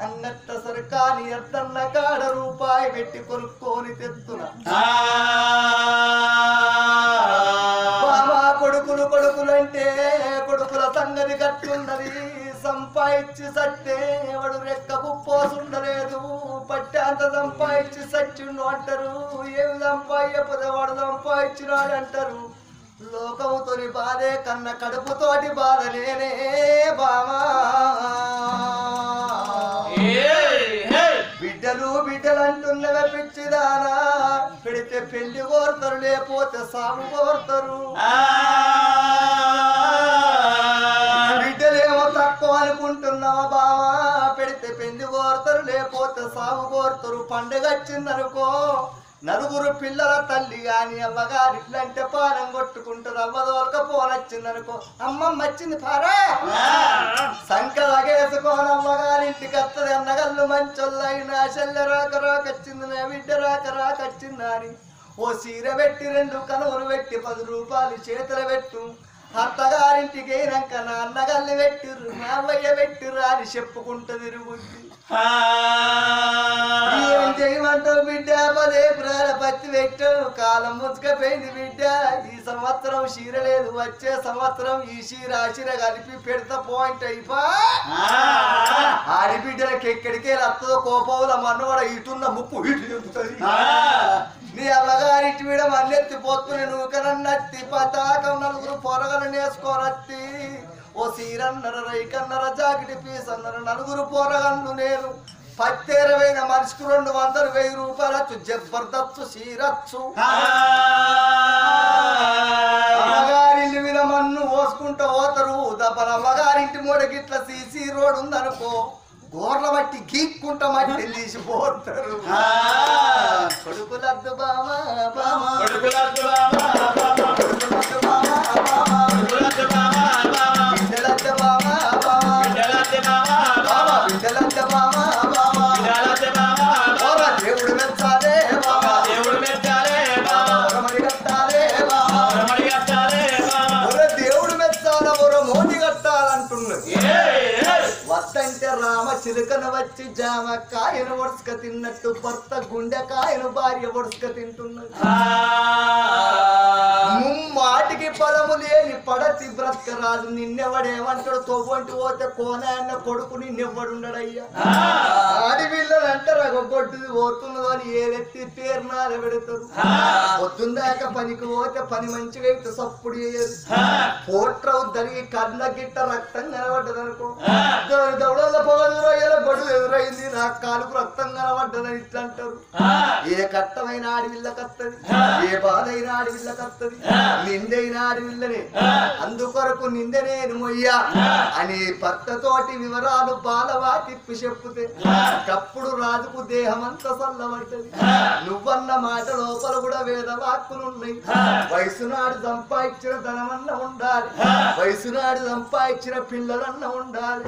అన్నట్ట సరకాని అద్దన్న కాడ రూపాయి పెట్టి కొనుక్కొని తెస్తున్నా బాబా కొడుకులు కొడుకులంటే కొడుకుల సంగతి కట్టున్నది సంపాదించి సత్తే వాడు రెక్కకు పోసుండలేదు పట్టేంత సంపాదించి సచ్చిండు అంటారు. ఏమి సంపాదించకపోతే వాడు సంపాదించినాడు అంటారు లోకముతోని బాధే కన్న కడుపుతోటి బాధ నేనే బామా బిడ్డలు బిడ్డలు అంటున్నవ పిచ్చిదానా. పెడితే పెళ్ళి కోరుతారు లేకపోతే సాగు కోరుతారు. బిడ్డలేమో తక్కువ అనుకుంటున్నావా బావా. పెడితే పెళ్ళి కోరుతారు లేకపోతే సాగు కోరుతారు. పండుగ వచ్చిందనుకో నలుగురు పిల్లల తల్లి గాని అవ్వగారి ఇట్లంటే పానం కొట్టుకుంటారు అవ్వదోలక పోనొచ్చిందనుకో అమ్మమ్మ వచ్చింది పారా. సంకలగేసుకోని అమ్మగారింటికి వస్తుంది అన్నగల్లు మంచొల్లైనా చెల్లె రాక రాకొచ్చింది నా బిడ్డ రాక రాకొచ్చిందా అని. ఓ చీర పెట్టి రెండు కనుమలు పెట్టి పది రూపాయలు చేతులు పెట్టు. అత్తగారింటికి అయినాక నా అన్నగల్లి పెట్టిర్రు మా అవ్వయ్య పెట్టిర్రు అని చెప్పుకుంటూ తిరుగుద్ది ఏం చేయమంటావు బిడ్డ? పదే ప్రాణ పత్తి పెట్టావు కాలం ముసుకపోయింది బిడ్డ. ఈ సంవత్సరం చీర లేదు. వచ్చే సంవత్సరం ఈ చీర ఆ చీర కలిపి పెడతా పాయింట్ అయిపో. ఆడిబిడ్డలకి ఎక్కడికి వస్తుందో కోపంలో మన్నవాడ ఇటున్న ముప్పు ఇటు చెబుతుంది నీ అమ్మగారింటి మీద మన్నెత్తి పోతుని నువ్వు కనన్నత్తి పతాకం నలుగురు పొరగలు నేసుకోనత్తి ఓ సీరన్నర రైకన్నర జాకెట్ పీస్ అన్నర నలుగురు పొరగన్లు నేను. పత్తేరవైన మనిషికి రెండు వందలు వెయ్యి రూపాయలు వచ్చు జబర్దస్తు సీరచ్చు. అమ్మగారింటి మీద మన్ను పోసుకుంటూ పోతారు దప్పన అమ్మగారింటి మూడ గిట్ల సీసీ రోడ్ ఉందనుకో గోర్ల మట్టి గీక్కుంటా మట్టి తీసిపోతారు కొడుకులద్దు బామా బామా. కొడుకులద్దు బామా బామా. చిలుకన వచ్చి జామ కాయను వడుసుక తిన్నట్టు భర్త గుండెకాయను భార్య వడుసుక తింటున్నది. ముమ్మాటికి పదము లేని పడతి బ్రతకరాదు. నిన్నెవడేమంటాడు తోవంటి పోతే కోనాయన్న కొడుకు నిన్నెవ్వడుండడయ్యా ఆడిపిల్లలు అంటారు కొట్టుది పోతున్నదో అని ఏదెత్తి పేరునాల పెడతారు పొద్దుందాక పనికి పోతే పని మంచిగా అయితే సప్పుడు చేయదు. పోట్రవు కన్న గిట్ట రక్తం కనబడ్డది అనుకో దౌడల పొగలు రొయ్యల గొడుగు ఎదురైంది. నా కాలుకు రక్తం కనబడ్డదని ఇట్లా అంటారు. ఏ కట్టమైన ఆడివిల్ల కత్తది? ఏ బాధ అయిన ఆడివిల్ల కత్తది? నిందైన ఆడివిల్లనే. అందుకొరకు నింద నేను మొయ్యా. అని భర్తతోటి వివరాలు బాలవా తిప్పి చెప్పుతే. అప్పుడు రాజుకు దేహం అంతా చల్లబడ్డది నువ్వన్న మాట లోపల కూడా వేద వాక్కులున్నాయి వయసు నాడు సంపాదించిన ధనమన్న ఉండాలి. వయసు నాడు సంపాదించిన పిల్లలన్న ఉండాలి.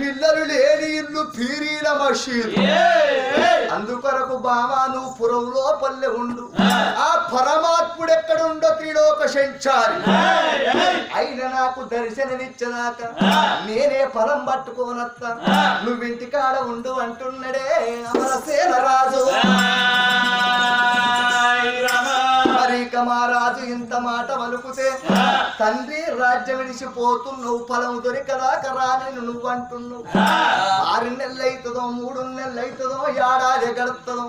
పిల్లలు లేని పీరీల మషీలు అందుకొరకు బామా నువ్వు పురంలో పల్లె ఉండు. ఆ పరమాత్ముడు ఎక్కడుండో త్రిలోక సంచారి అయిన నాకు దర్శనమిచ్చదాక నేనే ఫలం పట్టుకోనత్తా. నువ్వు ఇంటికాడ ఉండు అంటున్నడే అమరసేన రాజు. రాజు ఇంత మాట వలుపుతే తండ్రి రాజ్యం విడిచిపోతున్నావు ఫలం దొరికదాక రానని నువ్వు అంటున్నావు ఆరు నెలలు అవుతుందో మూడు నెలలు అవుతుందో ఏడాది గడుపుతుందో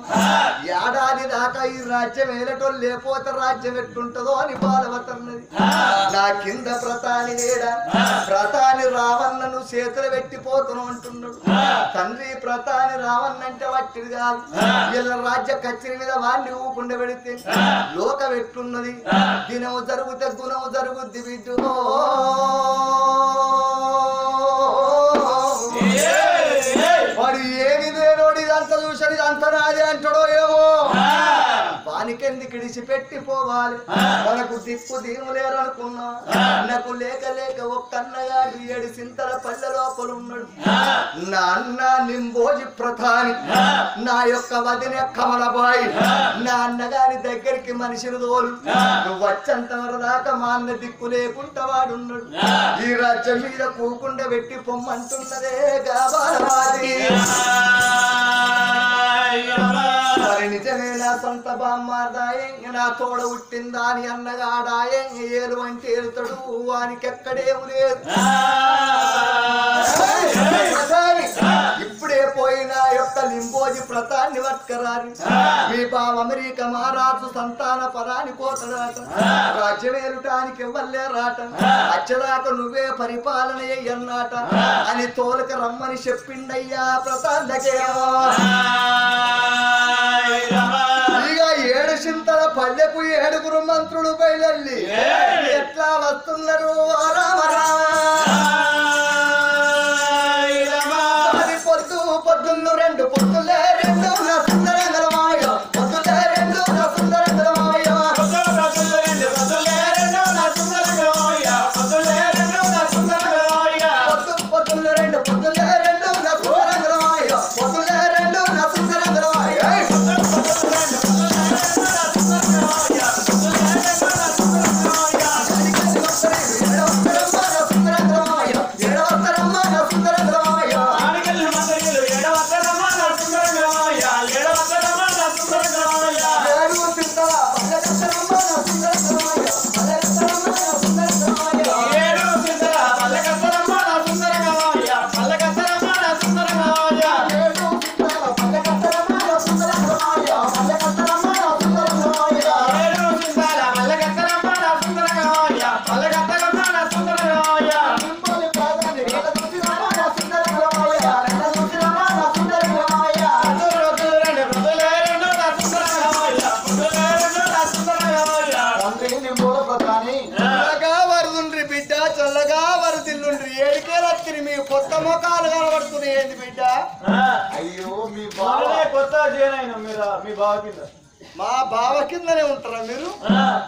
ఏడాది దాకా ఈ రాజ్యం ఏలటోళ్ళు లేకపోతే రాజ్యం ఎట్టుంటదో అని బాధపడుతున్నది నా కింద ప్రతాని లేడా ప్రతాని రావన్నను చేతులు పెట్టిపోతును అంటున్నాడు. తండ్రి ప్రతాని రావన్న అంటే వట్టిది కాదు. వీళ్ళ రాజ్య కచ్చిరి మీద వాడిని ఊకుండా పెడితే పెట్టు ఎట్లున్నది దినము జరుగుతే గుణము జరుగుద్ది బిడ్డు. వాడు ఏమి లేనోడు ఇదంతా చూసాడు ఇదంతా నాదే అంటాడో ఏమో. వానికే ఎందుకు ఇడిచిపెట్టి పోవాలి మనకు దిక్కు దీము లేరనుకున్నా నాకు లేక లేక ఒక్కన్నగాడు ఏడు సింతల పల్లె లోపల ఉన్నాడు నా అన్న నింబోజి ప్రధాని. నా యొక్క వదిన కమలబాయి. నా అన్నగారి దగ్గరికి మనిషిని తోలు. నువ్వు వచ్చంత వరదాకా మా అన్న దిక్కు లేకుండా వాడున్నాడు. ఈ రాజ్యం మీద కూకుండా పెట్టి పొమ్మంటున్నదే గాబాలవాది. మరి సొంత బామ్మాదాయే నా తోడ పుట్టిందా అని అన్నగాడాయే ఏలు అంటే ఏలుతాడు వానికి ఎక్కడేము లేదు లింబోజి ప్రతాన్ని పట్టుకరాని మీ బావ అమెరికా మహారాజు సంతాన పరాని కోతడాట రాజ్యమేలుటానికి ఇవ్వలే రాట. అచ్చదాకా నువ్వే పరిపాలన అన్నాట అని తోలక రమ్మని చెప్పిండయ్యా ప్రతాండకే. ఇక ఏడు చింతల పల్లెకు ఏడుగురు మంత్రులు బయలెల్లి. ఎట్లా వస్తున్నారు? రామ రామ. కింద మా బావ కిందనే ఉంటారా మీరు?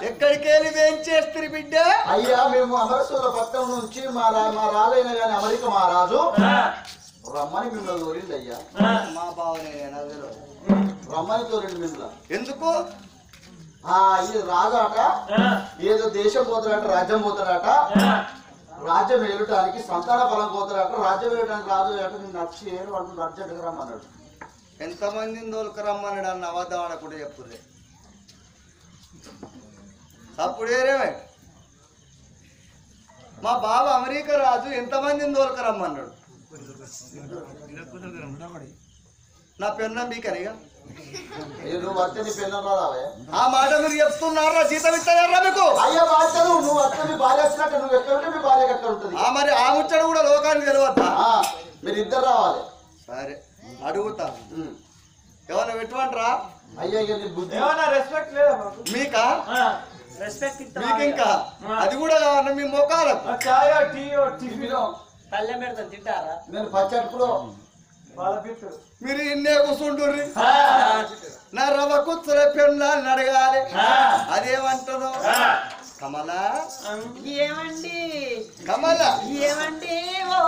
ఎక్కడికి వెళ్ళి ఏం చేస్తారు బిడ్డ? అయ్యా మేము అమరశూల పట్టణం నుంచి మా రా- మా రాలైన గాని అమెరికా మహారాజు. రమ్మని మిమ్మల్ని తోలింది అయ్యా. మా బావనే నాకు తెలియదు. రమ్మని తోలింది మిమ్మల్ని. ఎందుకు? ఆ ఇది రాజాట. ఏదో దేశం పోతాడట రాజ్యం పోతాడట. రాజ్యం ఏలటానికి సంతాన బలం పోతాడట రాజ్యం ఏలటానికి రాజు ఏట నేను నచ్చి ఏడు అంటూ అర్జెంట్గా రమ్మన్నాడు ఎంతమందిని దోలుకరమ్మన్నాడు అన్న అబద్ధం అనకుండా చెప్పుర్రే. అప్పుడేరేమే మా బావ అమెరికా రాజు ఎంతమందిని దోలుకరమ్మన్నాడు నా పెన్న బీకనిగా రావే ఆ మాట మీరు చెప్తున్నారా? జీతం ఇస్తారా మీకు? అయ్యా నువ్వు నువ్వు ఎక్కడ ఉంటే మీ భార్య ఎక్కడ ఉంటుంది? ఆ మరి ఆ ముచ్చట కూడా లోకానికి తెలియద్దా మీరు ఇద్దరు రావాలి. సరే. అడుగుతా. ఏమన్నా అయ్యా ఏమన్నా రెస్పెక్ట్ లేదా మాకు? రెస్పెక్ట్ మీకు ఇంకా అది కూడా కావాలన్నా మీ మొఖాలకు చాయ్ టీ టిఫిన్? పల్లెం పెడతాను తింటారా? నేను మీరు ఇన్నే కూర్చుంటుర్రి నా రవ కూర్చునే పెళ్ళాలని అడగాలి. అదేమంటదో? కమల? ఏమండి? కమల? ఏమండి? ఓ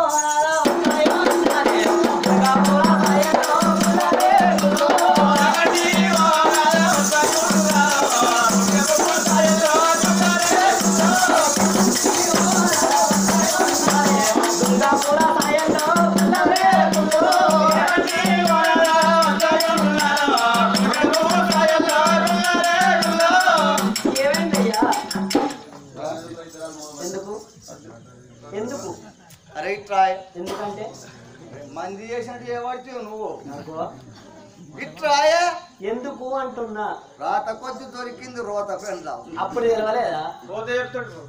అరే ఇట్రాయ్. ఎందుకంటే? మంది చేసినట్టు చేయబడుతు నువ్వు. నాకు? ఇట్రాయే. ఎందుకు అంటున్నా? రాత కొద్ది దొరికింది రోత పెళ్ళావు అప్పుడు తెలవలేదా? పోతే చెప్తాడు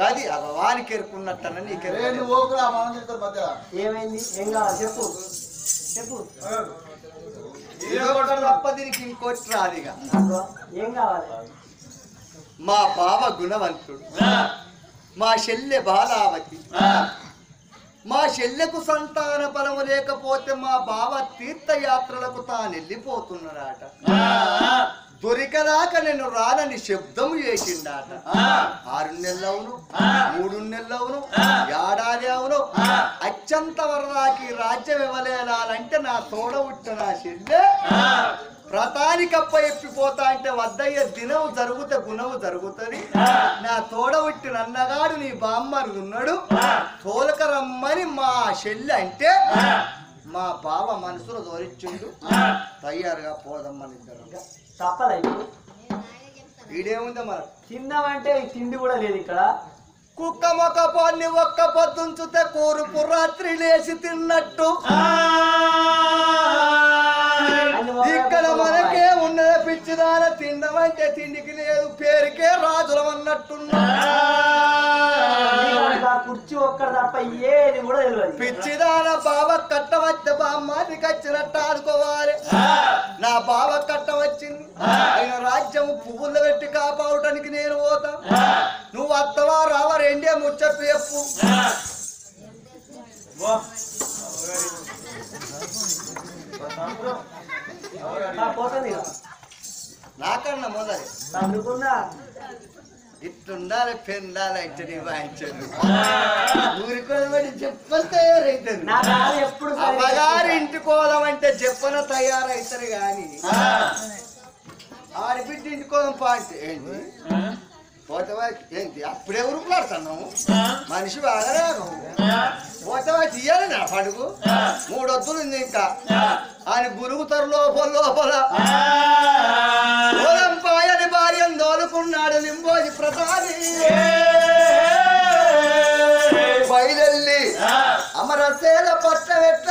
గది ఆ వానికి ఎరుకున్నట్టన నీకు ఓకురా మనం ఇద్దరు మధ్య ఏమైంది? ఏం కావాలి? చెప్పు. చెప్పు. తప్ప దీనికి ఇంకోటి రాదిగా ఏం కావాలి? మా బావ గుణవంతుడు. మా చెల్లె బాలావతి. మా చెల్లెకు సంతాన బలము లేకపోతే మా బావ తీర్థయాత్రలకు తాను వెళ్ళిపోతున్నాడట దొరికదాకా నేను రానని శబ్దం చేసిండాట. ఆరు నెలలు అవును మూడు నెలలు అవును ఏడాది అవును అత్యంత వరదాకి రాజ్యం ఇవ్వలేనాలంటే నా తోడ ఉట్టిన నా చెల్లె. వ్రతానికప్ప ఎప్పిపోతా అంటే వద్దయ్య దినము జరుగుతే గుణము జరుగుతుంది. నా తోడ ఉట్టిన అన్నగాడు నీ బామ్మరు ఉన్నాడు. తోలక రమ్మని మా చెల్లె అంటే మా బావ మనసులో దోరిచ్చిండు. తయారుగా పోదమ్మని ఇద్దరు ఇప్పుడు. ఈడేముంది మరి? తిందామంటే తిండి కూడా లేదు ఇక్కడ. కుక్క మొక్క పొన్ని ఒక్క పొద్దుంచుతే కూరుపు రాత్రి లేచి తిన్నట్టు. ఇక్కడ మనకే ఉన్నది పిచ్చిదాన తిండమంటే తిండికి లేదు పేరుకే రాజులం అన్నట్టున్నా. కుర్చీ ఒక్కటి తప్ప ఏది కూడా తెలియదు. పిచ్చిదాన బావ కట్ట వచ్చే బామ్మాది కచ్చినట్టు ఆడుకోవాలి. నా బావ కట్ట వచ్చింది. ఆయన రాజ్యం పువ్వులు పెట్టి కాపాడటానికి నేను పోతా. నువ్వు అత్తవా రావా రెండే ముచ్చట్టు చెప్పు. పోతుంది. నాకన్నా మొదలు అందుకున్నా ఇట్లుండాలి పెండాలి అంటే ఊరికొని బట్టి చెప్పని తయారైతుంది నా కాదు ఎప్పుడు అమ్మగారి ఇంటికి పోదామంటే చెప్పన తయారైతారు గాని. ఆడబిడ్డ ఇంటికి పోదాం పాంటే ఏంటి? పోతవా? ఏంటి? అప్పుడే ఉరుకులాడుతున్నాము మనిషి బాగానే పోతవా? తీయాలి నా పండుగ? మూడు వద్దులు ఉంది ఇంకా. ఆయన గురుగుతారు లోపల లోపల. పోదాం పాయని భార్యను దోలుకున్నాడు నింబోజి ప్రసాది. బయలెల్లి అమరసేల పట్ల ఎట్ల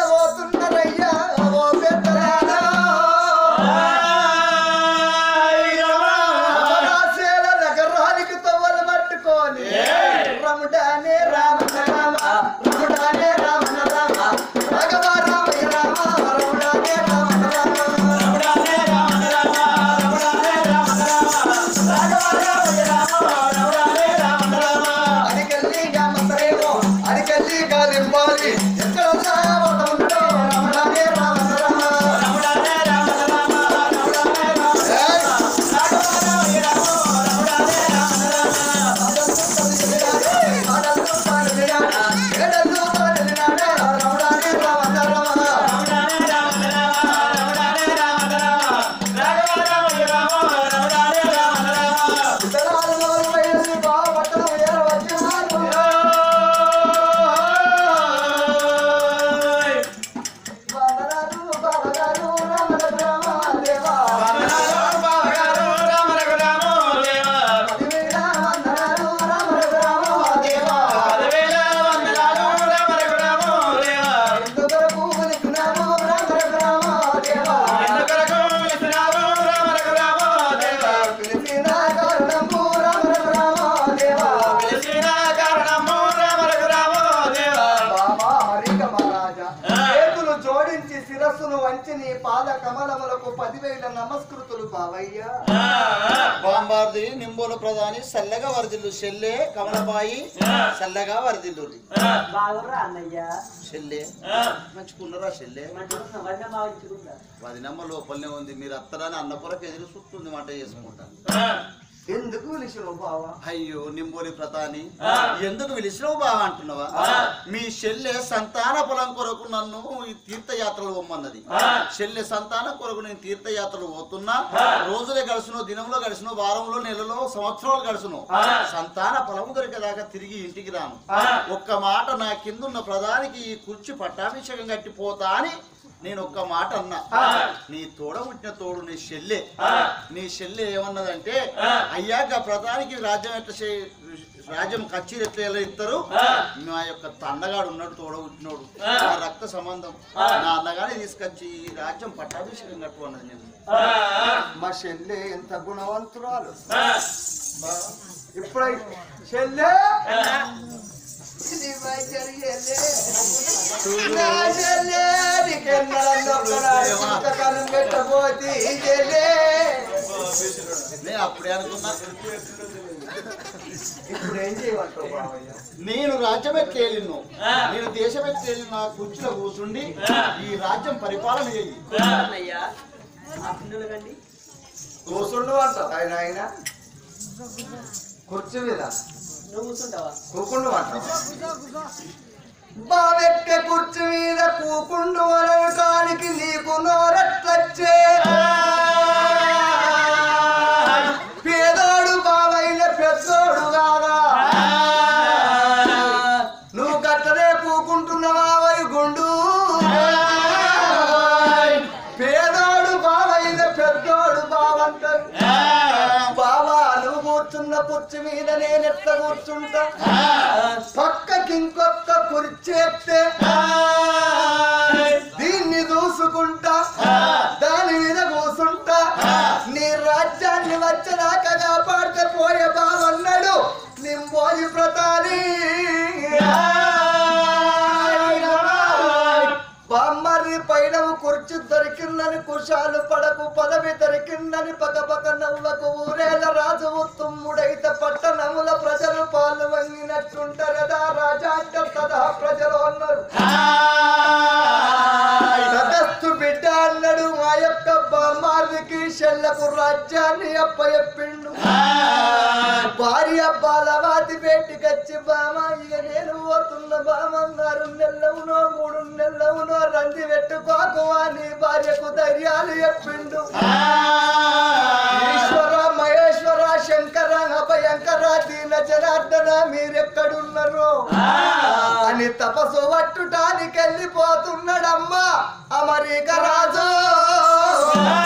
చల్లగా వరదిల్లు చెల్లె కమలబాయి చల్లగా వరదిల్లు అన్నయ్య? చెల్లె మంచుకున్నారా చెల్లె వదినమ్మ లోపలనే ఉంది. మీరు అత్తరాని అన్నపురకు ఎదురు చూస్తుంది వంట చేసుకుంటాను ఎందుకు పిలిచినావు బావా? అయ్యో నింబోలి ప్రతాని. ఎందుకు పిలిచినావు బాగా అంటున్నావా? మీ చెల్లె సంతాన పొలం కొరకు నన్ను ఈ తీర్థయాత్రలు పొమ్మన్నది. చెల్లె సంతానం కొరకు నేను తీర్థయాత్రలు పోతున్నా. రోజులే గడుచును దినంలో గడుచును వారంలో నెలలో సంవత్సరాలు గడుచును. సంతాన పొలం దొరికేదాకా తిరిగి ఇంటికి రాను. ఒక్క మాట నా కిందున్న ప్రధానికి ఈ కుర్చీ పట్టాభిషేకం కట్టిపోతా అని నేను ఒక్క మాట అన్నా. నీ తోడ పుట్టిన తోడు నీ చెల్లె నీ చెల్లె ఏమన్నదంటే అయ్యాక ప్రధానికి రాజ్యం ఎట్లా చే- రాజ్యం కచ్చీరు ఎట్లా ఎలా ఇస్తారు? మా యొక్క తండగాడు ఉన్నాడు తోడ పుట్టినోడు నా రక్త సంబంధం. నా అన్నగానే తీసుకొచ్చి ఈ రాజ్యం పట్టాభిషేకం కట్టు అన్నది నేను మా చెల్లె ఎంత గుణవంతురాలు. ఇప్పుడు చెల్లె నేను రాజ్యం అనుకున్నా నేను నేను దేశం ఎత్తేలి నా కుర్చీలో కూర్చుండి ఈ రాజ్యం పరిపాలన చెయ్యి కూర్చుండు అంట ఆయన. కుర్చీ మీద. కూకుండు బావెక్క కుర్చీ మీద కూకుండు అనటానికి నీకు నోరట్లచ్చే. మీద నేను ఎట్లా కూర్చుంటా పక్కకి ఇంకొక కుర్చేస్తే దీన్ని దూసుకుంటా. దాని మీద కూసుంటా. నీ రాజ్యాన్ని వచ్చేదాకా కాపాడకపోయే బావన్నాడు. నింబోయి ప్రతాని దొరికిందని కుషాలు పడకు పదవి దొరికిందని పక పక నవ్వకు. ఊరేల రాజు తుమ్ముడైత పట్టణముల ప్రజలు పాలు వంగినట్టుంటారదా? రాజా అంటారు కదా ప్రజలు అన్నారు. బామ్మారికి చెల్లకు రాజ్యాన్ని అప్పచెప్పిండు భార్య బాలవాతి బయటికొచ్చి బామ ఇక నేను పోతున్న బామన్నారు నెల్లవునో మూడు నెల్లవునో రంది పెట్టుకోకు అని భార్యకు ధైర్యాలు చెప్పిండు. ఈశ్వర మహేశ్వర శంకర అభయంకర దీన జనార్దన మీరెక్కడున్నారు? అని తపస్సు పట్టుటానికి వెళ్ళిపోతున్నాడమ్మా అమరిక రాజు.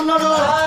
I'm not another.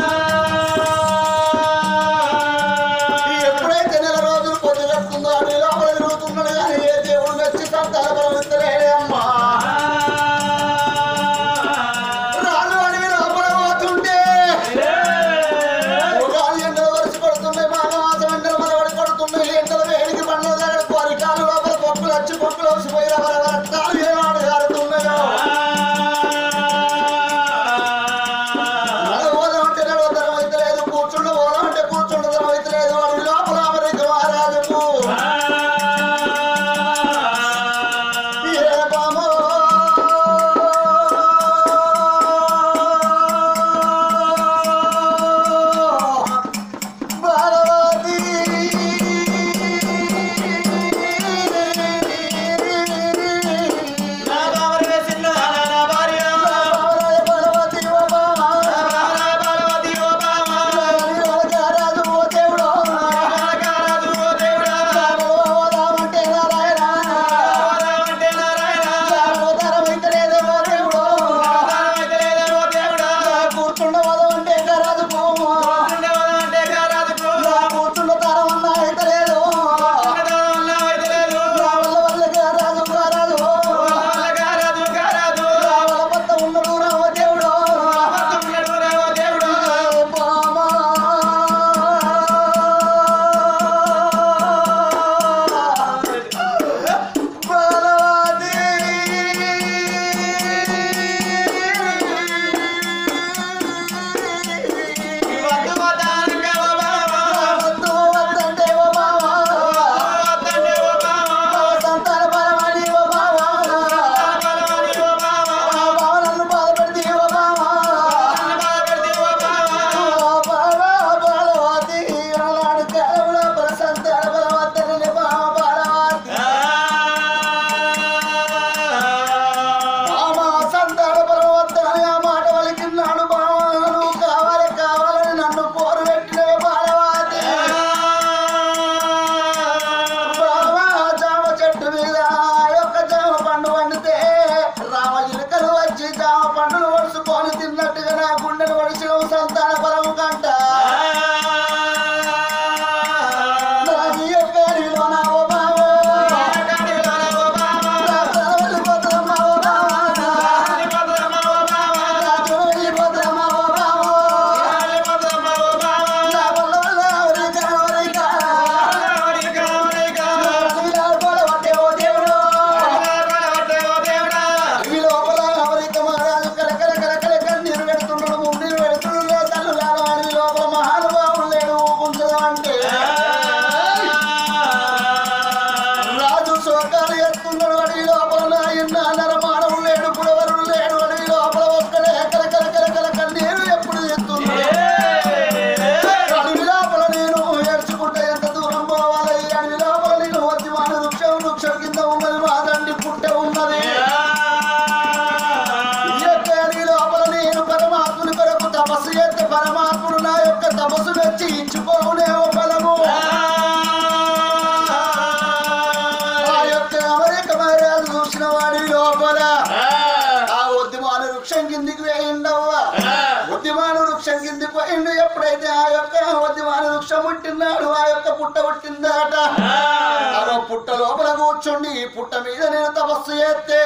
చేస్తే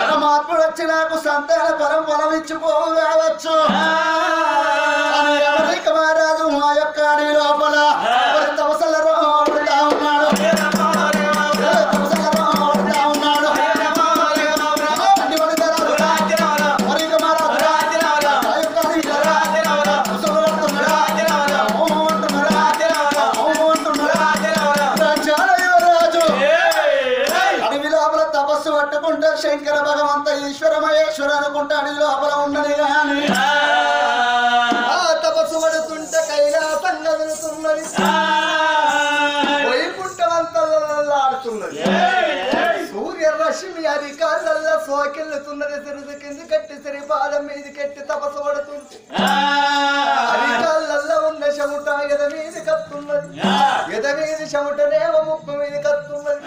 పరమాత్ముడు వచ్చి నాకు సంతాన పరం ఫలం ఇచ్చిపోవు కావచ్చు. మహారాజు ఆ యొక్క అధికారులలో సోకెళ్ళుతున్నది సిరుసు కింది కట్టి సిరి పాదం మీద కట్టి తపస్సు పడుతుంది. అధికారులలో ఉన్న చెమట ఎద మీద కత్తున్నది. ఎద మీద చెమటనేమో ముక్కు మీద కత్తున్నది.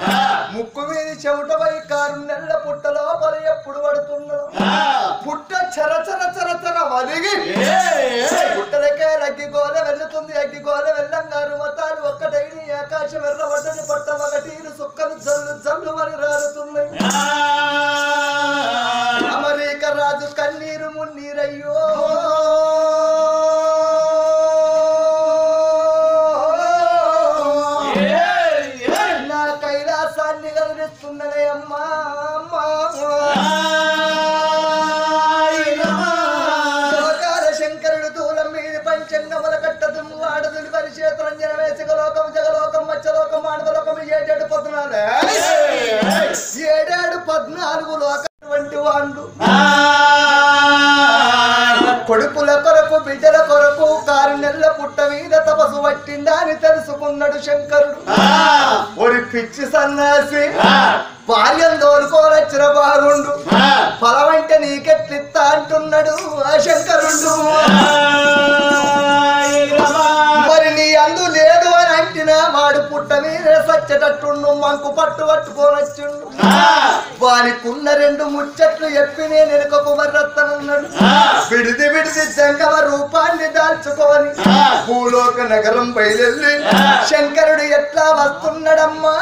ముక్కు మీద చెమట పై కారు నెల్ల పుట్ట లోపల ఎప్పుడు పడుతున్నదో. పుట్ట చర చర చర చర వలిగి పుట్టలకే అగ్గి గోల వెళ్తుంది. అగ్గి గోల వెళ్ళంగారు మతాలు ఒక్కటైన ఆకాశం ఎర్రబడ్డని పట్ట ఒకటీలు సుక్కలు జల్లు జల్లు మరి రాలుతున్నాయి అని తెలుసుకున్నాడు శంకరుడు. ఒరి పిచ్చి సన్నాసి. భార్యను తోలుకోనొచ్చిన బాగుండు ఫలమంటే నీకెట్లిత్తా అంటున్నాడు ఆ శంకరుడు. మరి నీ అందు లేదు అని అంటినా వాడు పుట్ట మీద సచ్చటట్టుండు మంకు పట్టు పట్టుకోనొచ్చుండు. వానికున్న రెండు ముచ్చట్లు చెప్పి నేను మర్రత్తనున్నాడు. విడిది విడిది జంగమ రూపాన్ని దాల్చుకొని. భూలోక నగరం బయలుదేరి శంకరుడు ఎట్లా వస్తున్నాడమ్మా?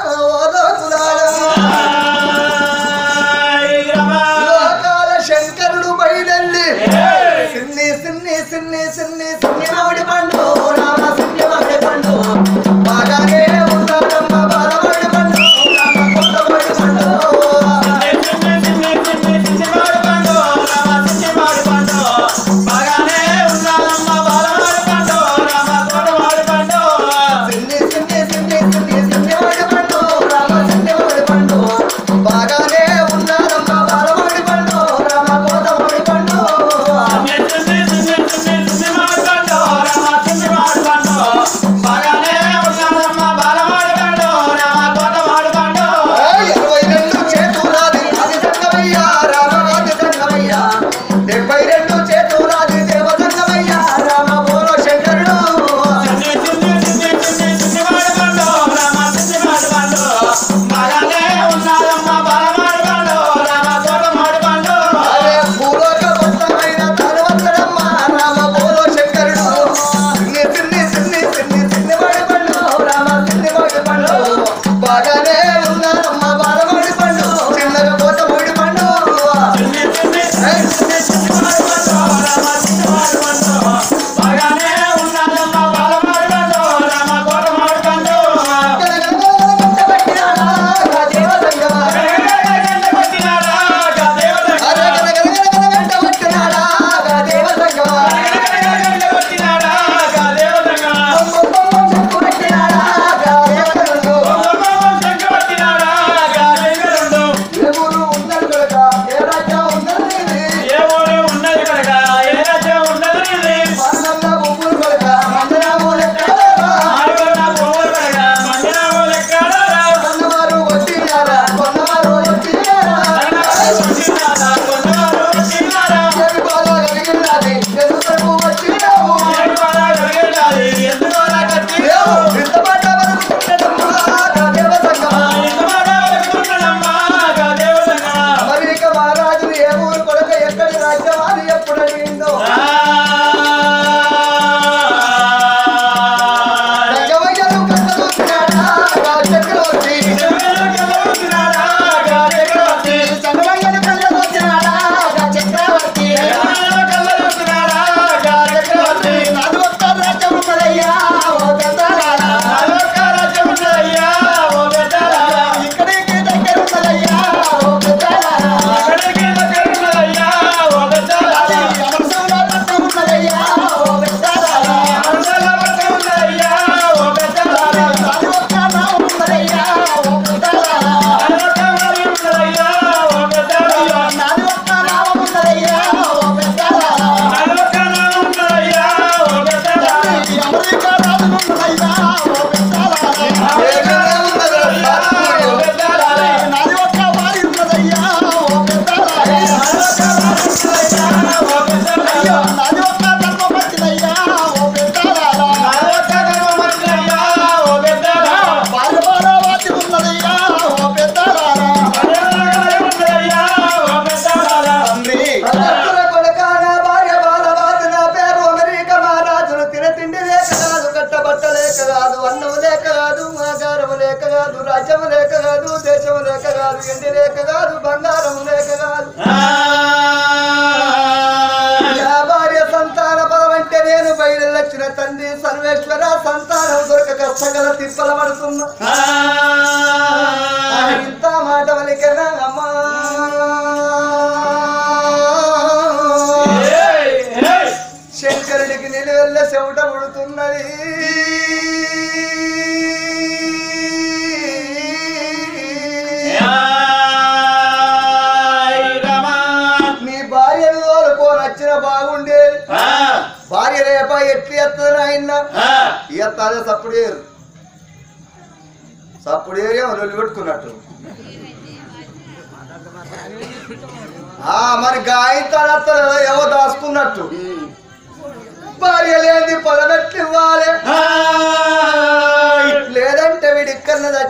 మరి గాయతాడత్తలు ఏవో దాచుకున్నట్టు?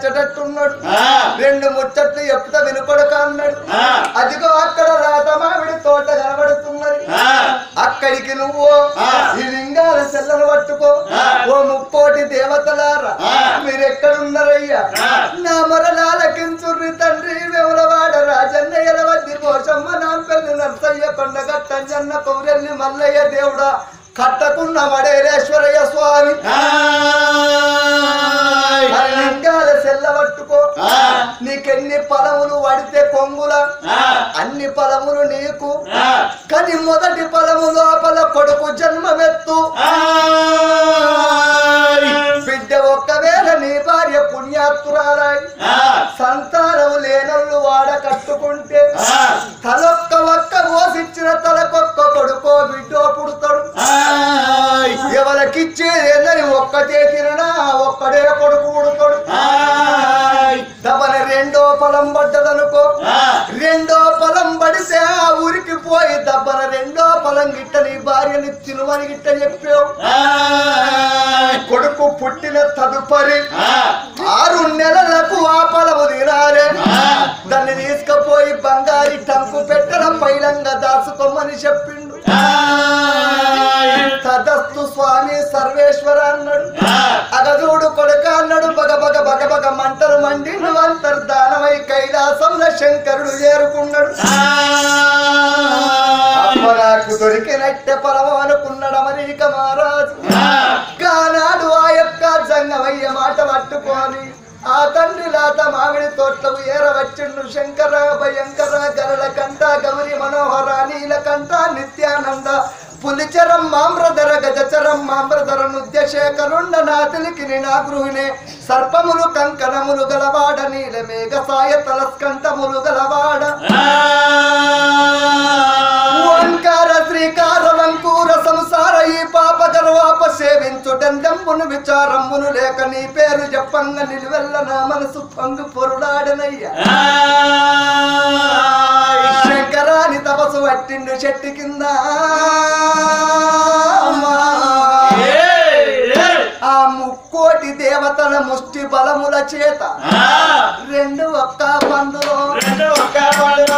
చచ్చేటట్టున్నాడు రెండు ముచ్చట్లు ఎప్పుడ వినుకొడక అన్నాడు. అదిగో అక్కడ రాత మామిడి తోట కనబడుతున్నది. అక్కడికి నువ్వు ఈ లింగాల సెల్లను పట్టుకో. ఓ ముప్పోటి దేవతలారా మీరెక్కడున్నారయ్యా? నా మొరలాలకించుర్రి తండ్రి వెవలవాడ రాజన్న ఎలవద్ది పోషమ్మ నాంపల్లి నర్సయ్య కొండగట్టంజన్న కౌరెల్లి మల్లయ్య దేవుడా. కట్టకున్న మడేరేశ్వరయ్య స్వామి. సెల్ల పట్టుకో నీకెన్ని పదములు వడితే కొంగుల? అన్ని పదములు నీకు. కానీ మొదటి పదము లోపల కొడుకు జన్మమెత్తు. బిడ్డ ఒక్కవేళ నీ భార్య పుణ్యాత్తురాలై సంతానం లేనల్లు వాడ కట్టుకుంటే తలొక్క ఒక్క మోసిచ్చిన తలకొక్క కొడుకో బిడ్డో పుడతాడు. ఎవరికిచ్చేదేందని ఒక్కటే తిననా ఒక్కడే కొడుకు పుడతాడు తమన రెండో పొలం పడ్డదనుకో. రెండో పొలం పడితే ఆ ఊరికి పోయి దబ్బన రెండో పొలం గిట్ట నీ భార్యని తినుమని గిట్ట చెప్పావు. కొడుకు పుట్టిన తదుపరి ఆరు నెలలకు ఆ పొలము తినాలే. దాన్ని తీసుకుపోయి బంగారి టంకు పెట్టల పైలంగా దాచుకోమని చెప్పిండు. తదస్తు స్వామి సర్వేశ్వర అన్నాడు. శంకరుడు చేరుకున్నాడు. నాకు దొరికినట్టే పొలం అనుకున్నాడు అమరీక మహారాజు. కానాడు ఆ యొక్క జంగమయ్య మాట పట్టుకొని ఆ తండ్రి లాత మామిడి తోటలకు ఏరవచ్చిండు. శంకర భయంకర గరళ కంట గౌరి మనోహర నీలకంఠ నిత్యానంద పులిచరం మామ్రధర గజచరం మామ్రధర నృత్యశేఖరుండ నాతిలికి నా గృహిణే. సర్పములు కంకణములు గలవాడ నీల మేఘ సాయ తలస్కంఠములు గలవాడ. ఓంకార శ్రీకార వంకూర సంసార ఈ పాప గర్వాప సేవించుటందెంబును విచారంబును లేక నీ పేరు చెప్పంగ నిలువెల్ల నా మనసు పంగు పొరులాడనయ్యా. తపసు పట్టిండు చెట్టు కింద. ఆ ముక్కోటి దేవతల ముష్టి బలముల చేత. రెండు ఒక్క బంధులో రెండు ఒక్క పండుగ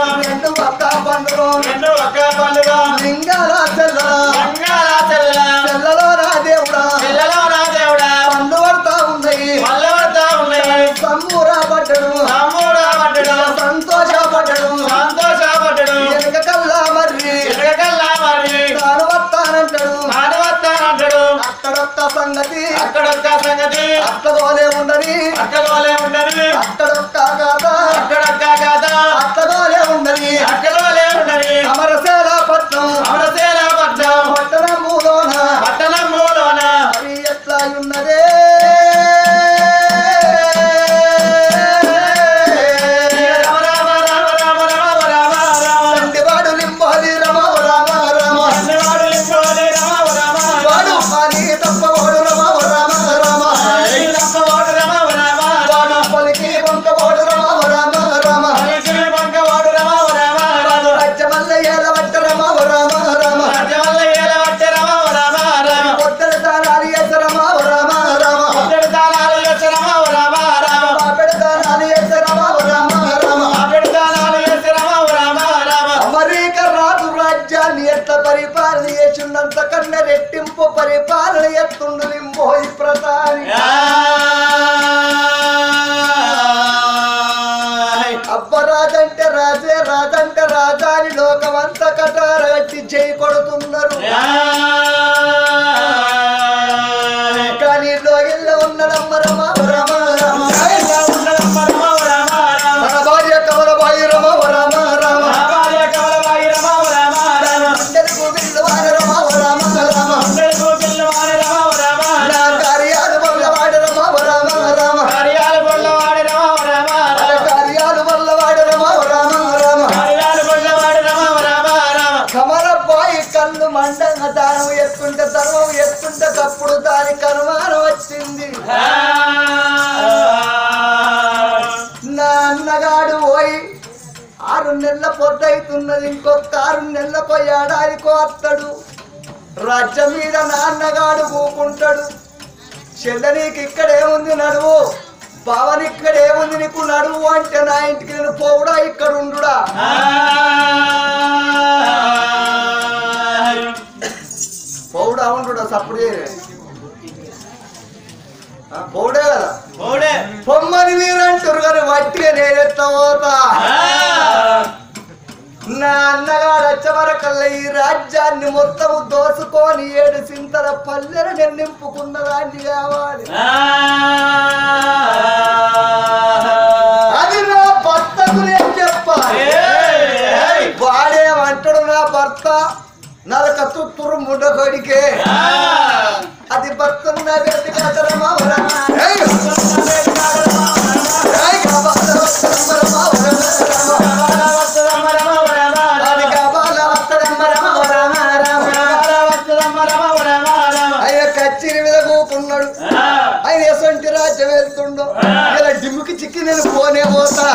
రెండు ఒక్క అంటాడు. మాధవత్త అంటాడు. అక్కడొక్క సంగతి. అక్కడొక్క సంగతి. అట్టగోలే ఉండని. అట్టగోలే ఉండని. అక్కడొక్క కాదా అక్కడొక్క కాదా అట్టగోలే ఉండని. అక్కడోలే ఉండని. అమరసే దానికి అనుమానం వచ్చింది. నా అన్నగాడు పోయి ఆరు నెలల పొద్దవుతున్నది ఇంకొక ఆరు నెలలకు ఏడాదికో అత్తడు. రాజ్యం మీద నాన్నగాడు కూకుంటాడు చెల్ల నీకు ఇక్కడేముంది నడువు బావని ఇక్కడేముంది నీకు నడువు అంటే నా ఇంటికి నేను పోవుడా ఇక్కడ ఉండుడా? పోవుడా ఉండుడా సప్పుడు చేయలే. ఆ, పోవుడే కదా కానీ వట్టిగా నేనెట్లా పోతా. నా అన్నగాడు వచ్చే వరకల్లా ఈ రాజ్యాన్ని మొత్తం దోసుకొని ఏడు సింతల పల్లెలు నేను నింపుకున్న దాన్ని కావాలి. అది నా భర్తకు నేను చెప్పాలి. వాడేమంటాడు నా భర్త? నలక తుత్తురు ముడ్డ కొడికే అది భర్త నేను పోనే పోతా.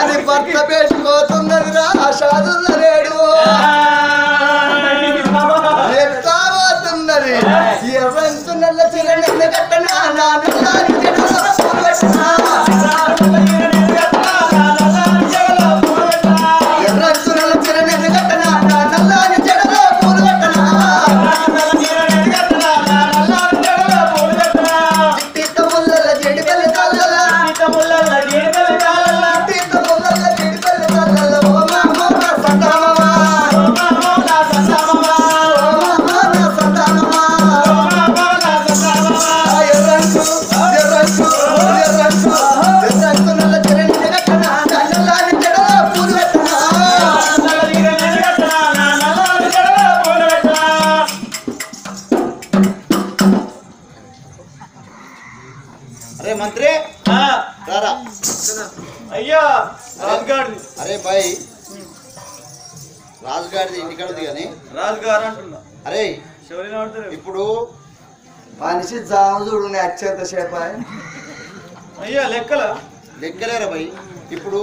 అది భర్త పెట్టుకోతున్నది రా సాధుల ఇప్పుడు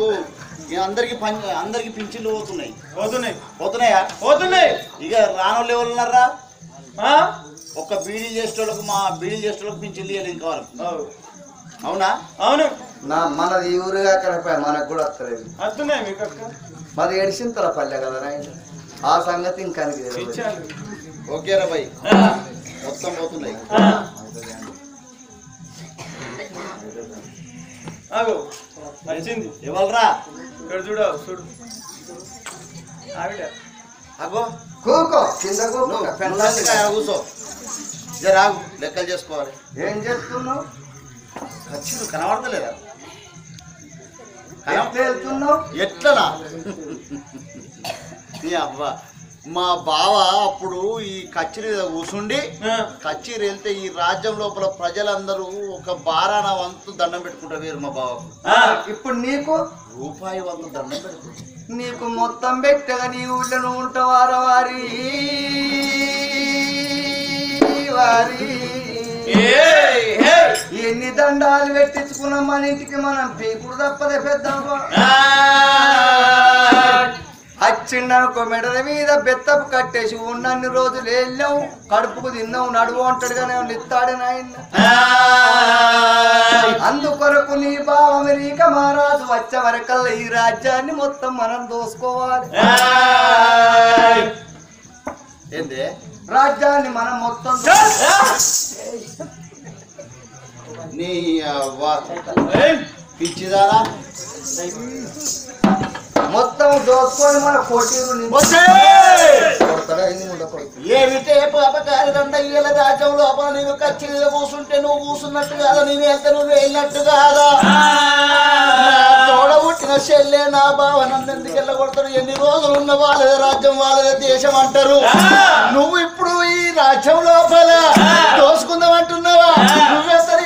అందరికి పని అందరికి పింఛన్లు పోతున్నాయి. పోతున్నాయి. పోతున్నాయా? పోతున్నాయి. ఇక రానోళ్ళు ఎవరు ఉన్నారా ఆ? ఒక్క బీడీ చేసేటోళ్ళకు మా బీడీ చేసేటోళ్ళకి పింఛన్లు ఇవ్వాలి ఇంకా వాళ్ళకి. అవు. అవునా? అవును. నా మనది ఈ ఊరుగా కనపా మనకు కూడా వస్తలేదు. వస్తున్నాయి మీకు మరి ఎడిసింతల పల్లె కదా నాయన ఆ సంగతి ఇంకా. ఇచ్చాను. ఓకేరా బాయ్. మొత్తం పోతున్నాయి. ఆ. ఆగు. వచ్చింది ఎవరురా ఇక్కడ చూడు చూడు. ఆవిడ అగో కూకో కింద కూర్చో జర లెక్కలు చేసుకోవాలి. ఏం చేస్తున్నావు? ఖచ్చితంగా కనబడతలేదా? ఎట్లా వెళ్తున్నావు? ఎట్లనా? నీ అవ్వ మా బావ అప్పుడు ఈ కచ్చిరి కూర్చుండి కచ్చిరి వెళ్తే ఈ రాజ్యం లోపల ప్రజలందరూ ఒక బారాన వంతు దండం పెట్టుకుంటారు వేరు మా బావకు. ఇప్పుడు నీకు? రూపాయి వంతు దండం పెట్టుకుంటారు. నీకు మొత్తం పెట్టగా నీ ఊళ్ళో నువ్వు ఉంటావారా వారి. వారి ఎన్ని దండాలు పెట్టించుకున్నాం మన ఇంటికి? మనం పీకుడు తప్పదే పెద్దాం అచ్చిండనుకో మెడల మీద బెత్తపు కట్టేసి ఉన్నన్ని రోజులు వెళ్ళాం కడుపుకు తిన్నావు నడువు అంటాడుగానే నిత్తాడు నాయన. అందుకొరకు నీ బావ అమెరికా మహారాజు వచ్చే వరకల్లా ఈ రాజ్యాన్ని మొత్తం మనం దోసుకోవాలి. ఏంది? రాజ్యాన్ని మనం మొత్తం నీ పిచ్చిదారా మొత్తం దోసుకొని మన కొడుకు ఏమిటే పాపకారి దండయ్యల రాజ్యం లోపల నేను కచ్చిరిలో కూర్చుంటే నువ్వు కూర్చున్నట్టు కాదా? నేను వెళ్తే నువ్వు వెళ్ళినట్టు కాదా? తోడబుట్టిన చెల్లె నా బావ నన్ను ఎందుకు వెళ్ళగొడతారు? ఎన్ని రోజులు ఉన్న వాళ్ళదే రాజ్యం వాళ్ళదే దేశం అంటారు. నువ్వు ఇప్పుడు ఈ రాజ్యం లోపల దోసుకుందాం అంటున్నావా? నువ్వెంత నీ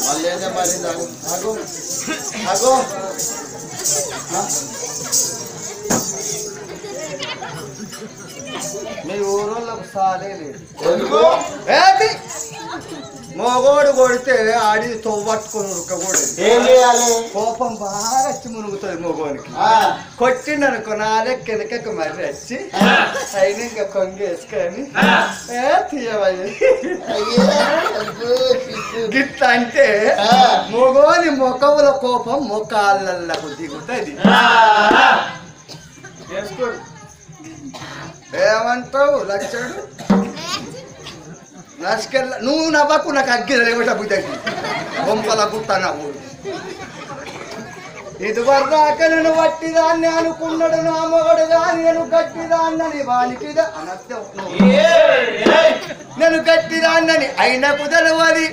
మళ్ళీ ఏందే మరి అగు అగు మీ ఊరోళ్ళకు సాలే లేదు. ఎందుకు? ఏంటి మోగోడు కొడితే ఆడి తొవ్వట్టుకుని ఉరకకూడదు ఏం చేయాలి? కోపం బాగా వచ్చి మునుగుతుంది మగోనికి. కొట్టిండనుకో నాలే కిందకి మర్రి వచ్చి అయినా ఇంకా ఏ అయ్యే, అబ్బో, పిచ్చి. గిట్ల అంటే. మగోని ముఖముల కోపం ముఖాళ్ళకు దిగుతుంది ఏమంటావు లక్షడు? నసుకెళ్ళ నువ్వు నవ్వకు నాకు అగ్గి రేవట బుద్ధకి బొంపల గుట్ట నవ్వు ఇది వరదాక నేను వట్టిదాన్ని అనుకున్నాడు నా మొగడు గాని నేను గట్టిదాన్నని వానికి నేను గట్టిదాన్నని అయినా కుదరవది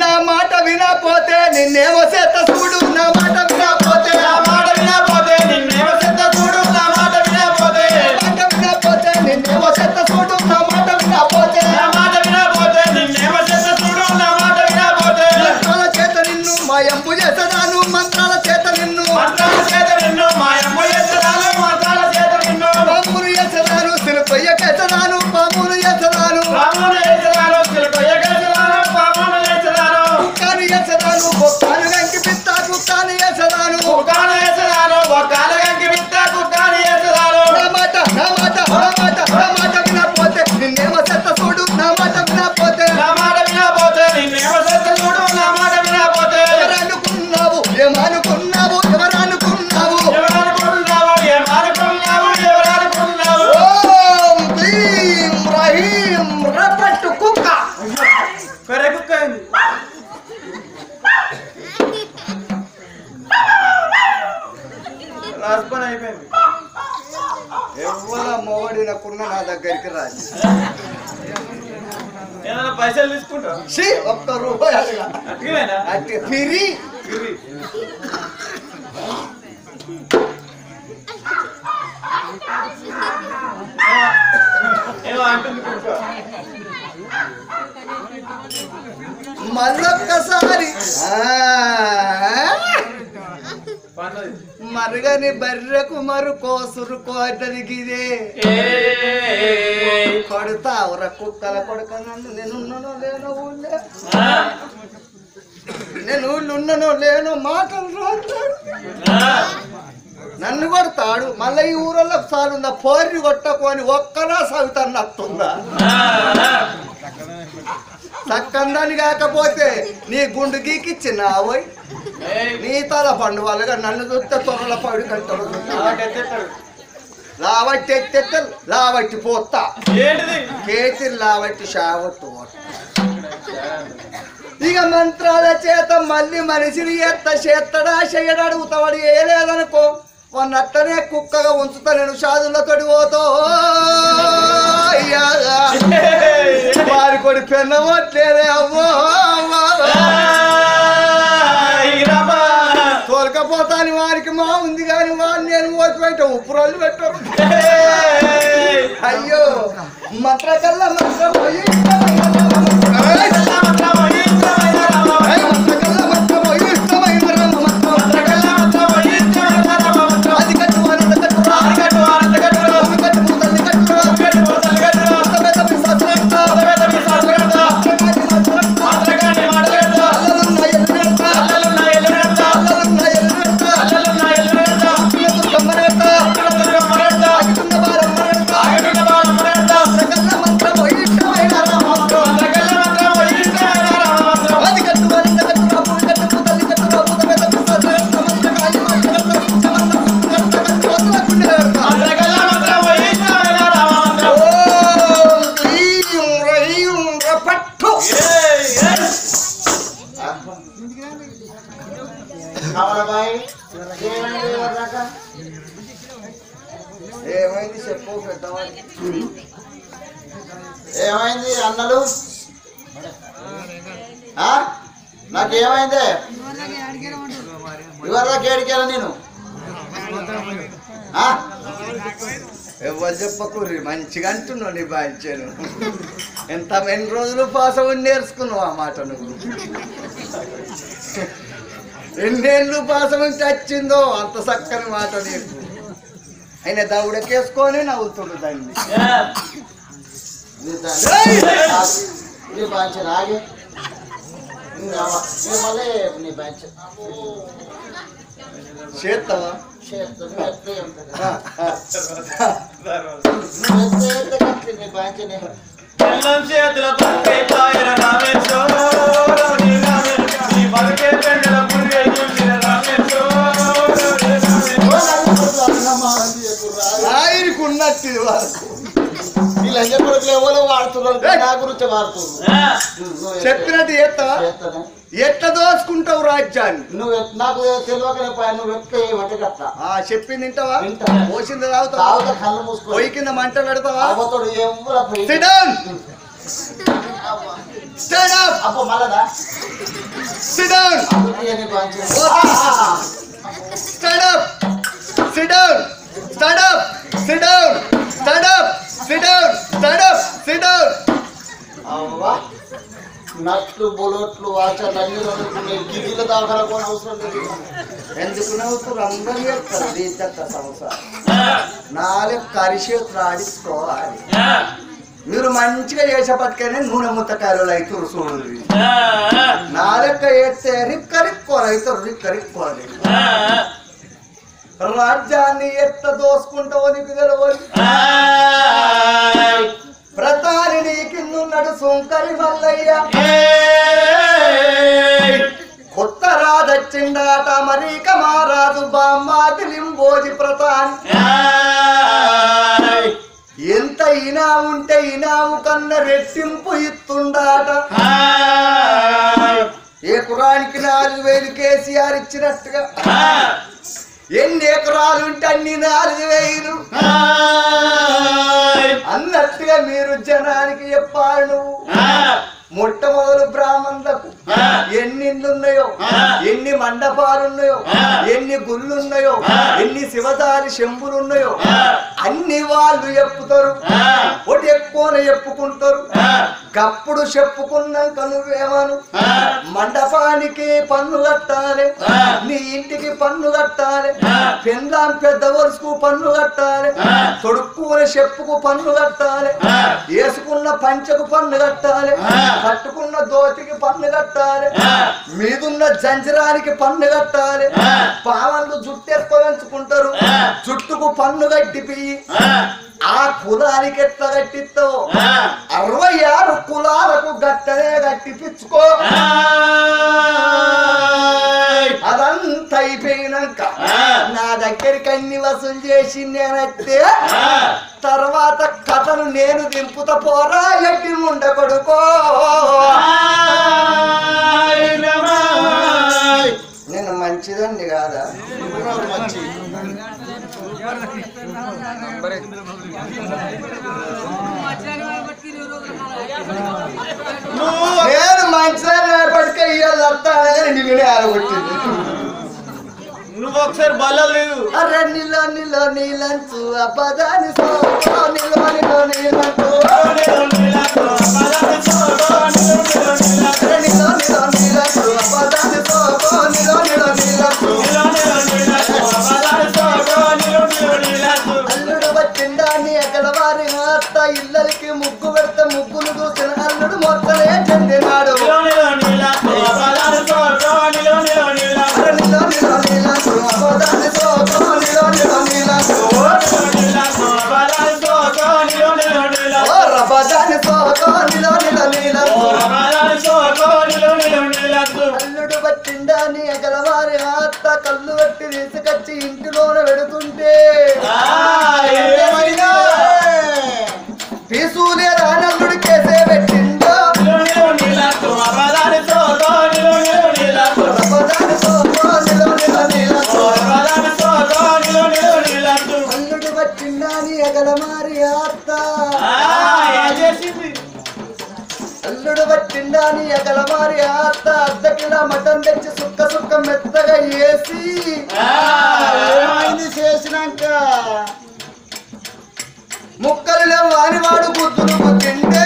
నా మాట వినపోతే నిన్నేమో చేత చూడు నా మాట కేసదాను పాములు చేసదాను పాములు చేసదాను శిల్పయ్య కేసదాను పాములు చేసదాను కుక్కాని చేసదాను బొక్కాను గంకి పిత్త కుక్కాని చేసదాను కుక్కాను చేసదాను బొక్కాను దగ్గరికి రాదు ఏదైనా పైసలు తీసుకుంటా ఛీ, ఒక్క రూపాయి అడగా అట్టివేనా అంటే పిరి ఏమో అంటుంది కుక్క మళ్ళొక్కసారి ఆ, పన్నది మరుగని బర్రెకు మరు కోసురు కోటరిగిదే కొడతావుర కుక్కల కొడక నన్ను నేనున్ననో లేనో ఊళ్ళే నేను ఊళ్ళో ఉన్ననో లేనో మాటలు రాట్లాడు నన్ను కొడతాడు. మళ్ళీ ఈ ఊరల్లో సాలుందా పోరి కొట్టకొని ఒక్కరా సవితన్నట్టుందా చక్కందని కాకపోతే నీ గుండు గీకిచ్చినావోయ్? నీ తల పండు వాళ్ళగా నన్ను చూస్తే త్వరల పడి కంటాడు. లావట్టి ఎత్తెత్త లావట్టి పోతా కేతి లావట్టి షావట్టు ఇక మంత్రాల చేత మళ్ళీ మనిషిని ఎత్త చేత్తడా చెయ్యడా అడుగుతావాడు ఏ లేదనుకో. వన్నట్టనే కుక్కగా ఉంచుతా నేను షాదులతోటి పోతో. వారి కొడి పెన్నవట్లేదే అవ్వో. తోలకపోతాని వారికి మా ఉంది కానీ వాడిని నేను ఓసి బయట ఉప్పురాళ్ళు పెట్టరు. అయ్యో. మంత్రకల్లా మంత్రం ఇవాళ నేను? ఎవరు చెప్పకూరి మంచిగా అంటున్నావు నీ బాంచాను ఎంత ఎన్ని రోజులు పాస్ అవ్వని నేర్చుకున్నావు ఆ మాట నువ్వు? ఎన్నేళ్ళు పాస్ అవ్వని వచ్చిందో అంత చక్కని మాట నీకు. ఆయన దౌడకేసుకొని నవ్వుతుండు దాన్ని. నీ దాన్ని- ఆగు. నీ మళ్ళీ నీ బాంచ చేస్తావా? చేస్తా అయ్య కొడుకులు ఎవరో వాడుతున్నారు? నా గురించి వాడుతున్నారు. నువ్వు ఎత్తే- చెప్పినట్టు చేస్తావా? చేస్తానే. ఎట్లా దోసుకుంటావు రాజ్యాన్ని? నువ్వు నాకు తెలియకనే పోయా ఎత్తే ఆ చెప్పింది. పోసింది తాగుతావా? తాగుతా కళ్ళు మూసుకో. పొయ్యి కింద మంట పెడతావా? అవతోడు పోయి-. అబ్బో మళ్ళదా Sit down. అందుకే నీ బాంచ Stand up. Sit down. Sit down. Stand up. Sit down. అవ్వా. నట్లు బొలొట్లు దాకా కూడా అవసరం లేదు. ఎందుకు నవ్వుతారు అందరూ దీంత సంసారం. నాలుగు ఆడించుకోవాలి. మీరు మంచిగా చేసేపటికైనా నూనె ముత్తకాయలు అవుతారు చూడు నాలెక్క వేస్తే రిక్క రిక్కోరు అవుతారు రిక్క రిక్కోరు రాజ్యాన్ని ఎత్త దోసుకుంటావో నీకు తెలవదు? ప్రతాని నీ కిందున్నాడు సుంకరి మల్లయ్య. కొత్త రాజచ్చిండాట మరీక మారాజు బామ్మాది లింబోజి ప్రతాని. ఎంత ఇనా ఉంటే ఇనాము కన్న రెట్టింపు ఇస్తుండాట ఏ కురానికి నాలుగు వేలు కేసీఆర్ ఇచ్చినట్టుగా. ఎన్ని ఎకరాలు ఉంటే అన్ని నాలుగు వేలు. అన్నట్టుగా మీరు జనానికి చెప్పాలి నువ్వు. మొట్టమొదలు బ్రాహ్మణులకు ఎన్ని ఇండ్లు ఉన్నాయో ఎన్ని మండపాలు ఉన్నాయో ఎన్ని గుళ్ళు ఉన్నాయో ఎన్ని శివదారి శంభులు ఉన్నాయో అన్ని వాళ్ళు చెప్పుతారు. ఒకటి ఎక్కువనే చెప్పుకుంటారు. గప్పుడు చెప్పుకున్నాక నువ్వేమను మండపానికి పన్ను కట్టాలి. నీ ఇంటికి పన్ను కట్టాలి. పెందాం పెద్ద వరుసకు పన్ను కట్టాలి. తొడుక్కునే చెప్పుకు పన్ను కట్టాలి. వేసుకున్న పంచకు పన్ను కట్టాలి. కట్టుకున్న దోతికి పన్ను కట్టాలి. మీదున్న జంజరానికి పన్ను కట్టాలి. పావన్లు జుట్టెత్తుకు పెంచుకుంటారు జుట్టుకు పన్ను కట్టిపి ఆ. కులానికి ఎట్లా కట్టిస్తావు? అరవై ఆరు కులాలకు గట్టనే కట్టిపించుకో అదంతా అయిపోయినాక నా దగ్గరికి అన్ని వసూలు చేసి నేనట్టే తర్వాత కథను నేను దింపుతా పోరా ఎట్టి ముండ కొడుకో. నేను మంచిదండి కాదా? మంచి నేను మంచిదని రేపటికే ఇయ్యాలి వస్తాను కానీ నిన్ను ఆరగొట్టింది. నువ్వు ఒకసారి బలలేదు అరే నిలో నిలో నీలంచు అపదాని సో నిలో నిలో నీలంచు. నిలో అల్లుడు వచ్చిండా నీ ఎగలవారి అత్త కళ్ళు పెట్టి తీసుకొచ్చి ఇంటిలోన పెడుతుంటే. పీసులే అల్లుడు వచ్చిండా నీ ఎగలమారి అత్త అర్ధ కిలో మటన్ తెచ్చి సుక్క సుక్క మెత్తగా వేసి ఏమైంది చేసినాక? ముక్కలు లేవు వానివాడు గుద్దులు గుద్దింటే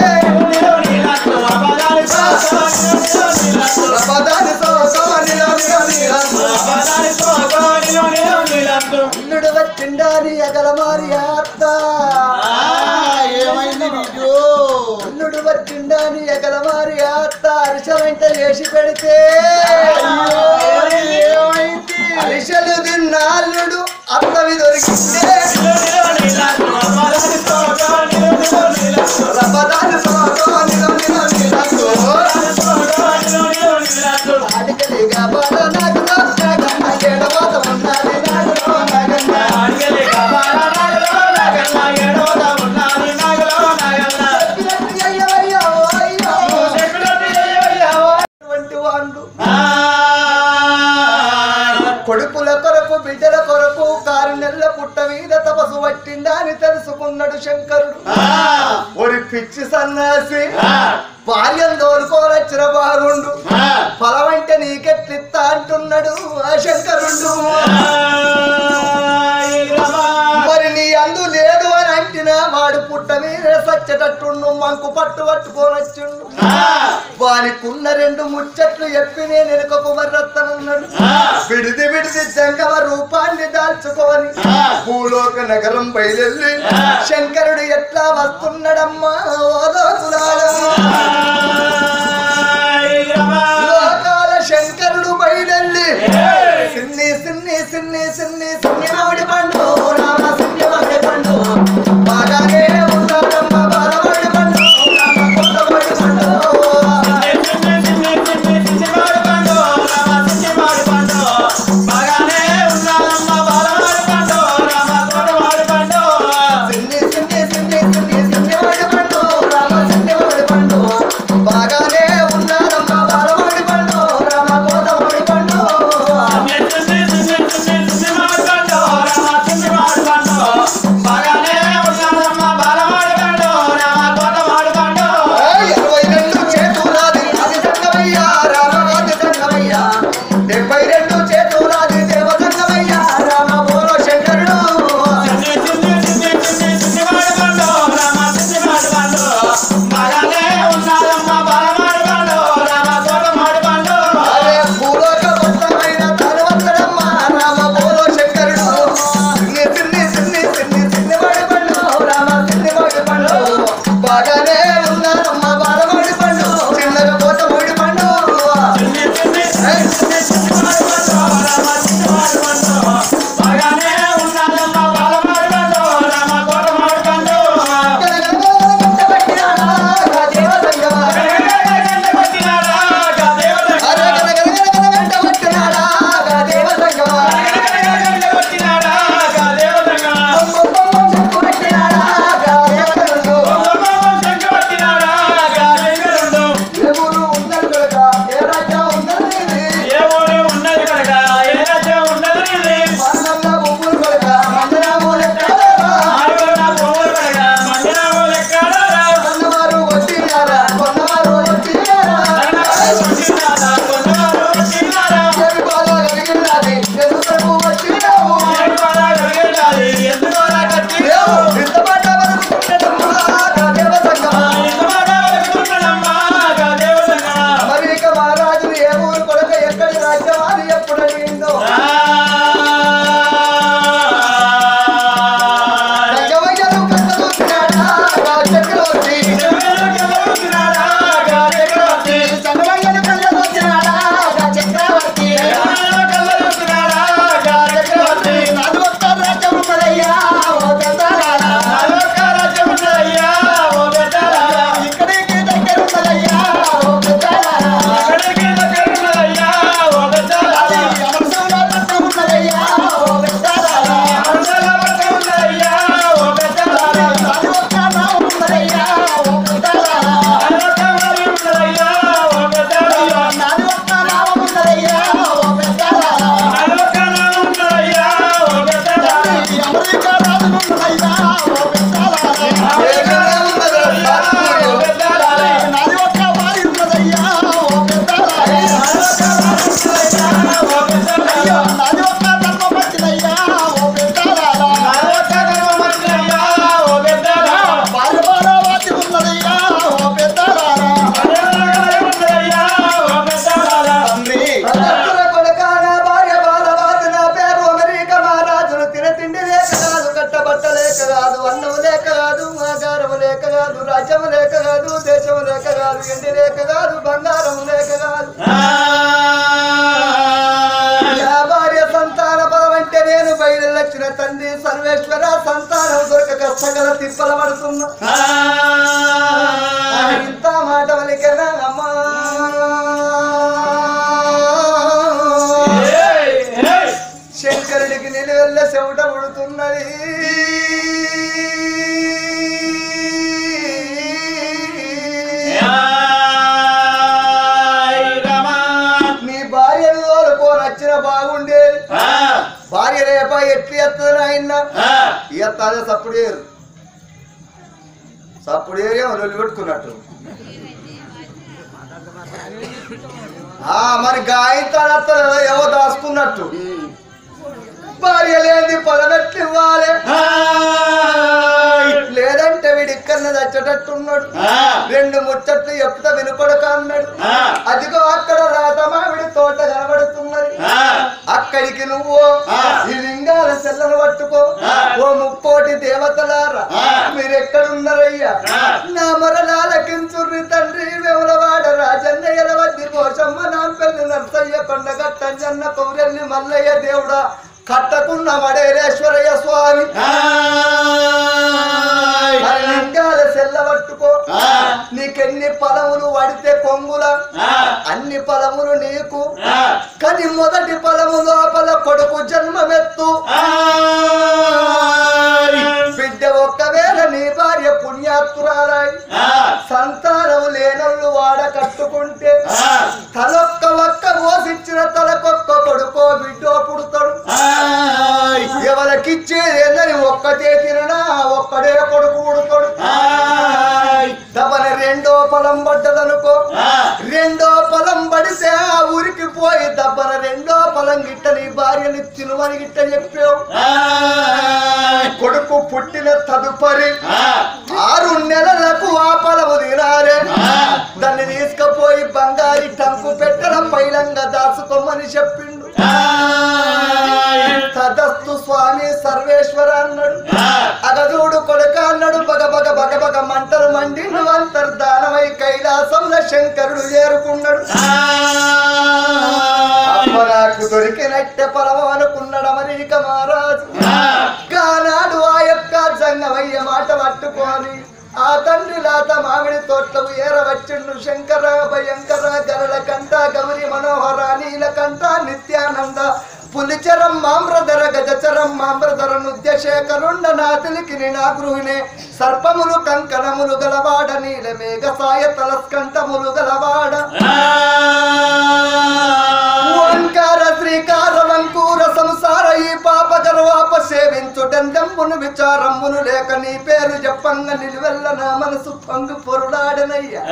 అల్లుడు వచ్చిండా నీ ఎగలమారి అత్త బిడ్డు అల్లుడు వచ్చిండా నీ ఎగలమారి అత్త అరిసెలంట చేసి పెడితే. అరిసెలు తిన్న అల్లుడు అత్తవి దొరికిందే. మీద సచ్చేటట్టుండు మంకు పట్టు పట్టుకోనొచ్చుండు వానికున్న రెండు ముచ్చట్లు చెప్పి నేను ఎనుకకు మర్రత్తనున్నాడు విడిది విడిది జంగమ రూపాన్ని దాల్చుకొని భూలోక నగరం బయలుల్లి శంకరుడు ఎట్లా వస్తున్నాడమ్మా ఓదోకులాడా తిప్పల పడుతున్నా ఇంత మాట వలికనా అమ్మా. శంకరుడికి నిలువెల్ల చెవుట ఉడుతున్నది నీ భార్యను తోలుకో నచ్చిన బాగుండేది. భార్య రేప ఎట్లు ఎత్తదని ఆయన ఎత్తాదే సప్పుడు అప్పుడు ఏరియా వాళ్ళు పెట్టుకున్నట్టు. ఆ మరి గాయంతో ఏవో దాచుకున్నట్టు? భార్య లేని పదనట్లు ఇవ్వాలి లేదంటే వీడు ఇక్కడ చచ్చేటట్టున్నాడు. రెండు ముచ్చట్లు చెప్తా వినుకొడక అన్నాడు. అదిగో అక్కడ రాతమావిడి తోట కనబడుతున్నది. అక్కడికి నువ్వు ఈ లింగాల సెల్లను పట్టుకో. ఓ ముక్కోటి దేవతలారా. మీరెక్కడున్నారయ్యా? నా మరలాలకించుర్రి తండ్రి వెవలవాడ రాజన్న ఎలవద్ది కోశమ్మ నాంపల్లి నర్సయ్య కొండగట్టంజన్న కౌరెల్లి మల్లయ్య దేవుడా. కట్టకున్న మడేరేశ్వరయ్య స్వామి సెల్ల పట్టుకో. నీకెన్ని ఫలములు వడితే కొంగుల? అన్ని ఫలములు నీకు? కానీ మొదటి ఫలము లోపల కొడుకు జన్మమెత్తు. బిడ్డ ఒక్కవేళ నీ భార్య పుణ్యాత్తురాలాయి సంతానం లేనళ్ళు వాడ కట్టుకుంటే తలొక్క ఒక్క మోసిచ్చిన తలకొక్క కొడుకో బిడ్డో పుడతాడు. ఎవరికిచ్చేదేందని ఒక్కటే తిననా ఒక్కడే కొడుకు పుడతాడు. తమన రెండో పొలం పడ్డదనుకో. రెండో పొలం పడితే ఆ ఊరికి పోయి దబ్బన రెండో పొలం గిట్ట నీ భార్యని తినుమని గిట్ట చెప్పావు. కొడుకు పుట్టిన తదుపరి ఆరు నెలలకు ఆ పొలము తినాలే. దాన్ని తీసుకుపోయి బంగారి టంకు పెట్టల పైలంగా దాచుకోమని చెప్పిండు. తదస్తు స్వామి సర్వేశ్వర అన్నాడు. అగదూడు కొడుక అన్నాడు మండిండు అంతర్ధానమై కైలాసంలో శంకరుడు చేరుకున్నాడు. నాకు దొరికినట్టే పొలం అనుకున్నాడు అమరీక మహారాజు. కానాడు ఆ యొక్క జంగమయ్య మాట పట్టుకొని ఆ తండ్రి లాత మామిడి తోటలకు ఏరవచ్చిండు శంకర భయంకర గరళ కంట గౌరి మనోహర నీలకంఠ నిత్యానంద పులిచరం మామ్రధర గజచరం మామ్రధర నృత్యశేఖరుండ నాతిలికి నా గృహిణే. సర్పములు కంకణములు గలవాడ నీల మేఘ సాయ తలస్కంఠములు గలవాడ. ఓంకార శ్రీకార వంకూర సంసార ఈ పాప గర్వాప సేవించుటందెంబును విచారమ్మును లేక నీ పేరు చెప్పంగ నిలువెల్ల నా మనసు పంగు పొరులాడనయ్యా.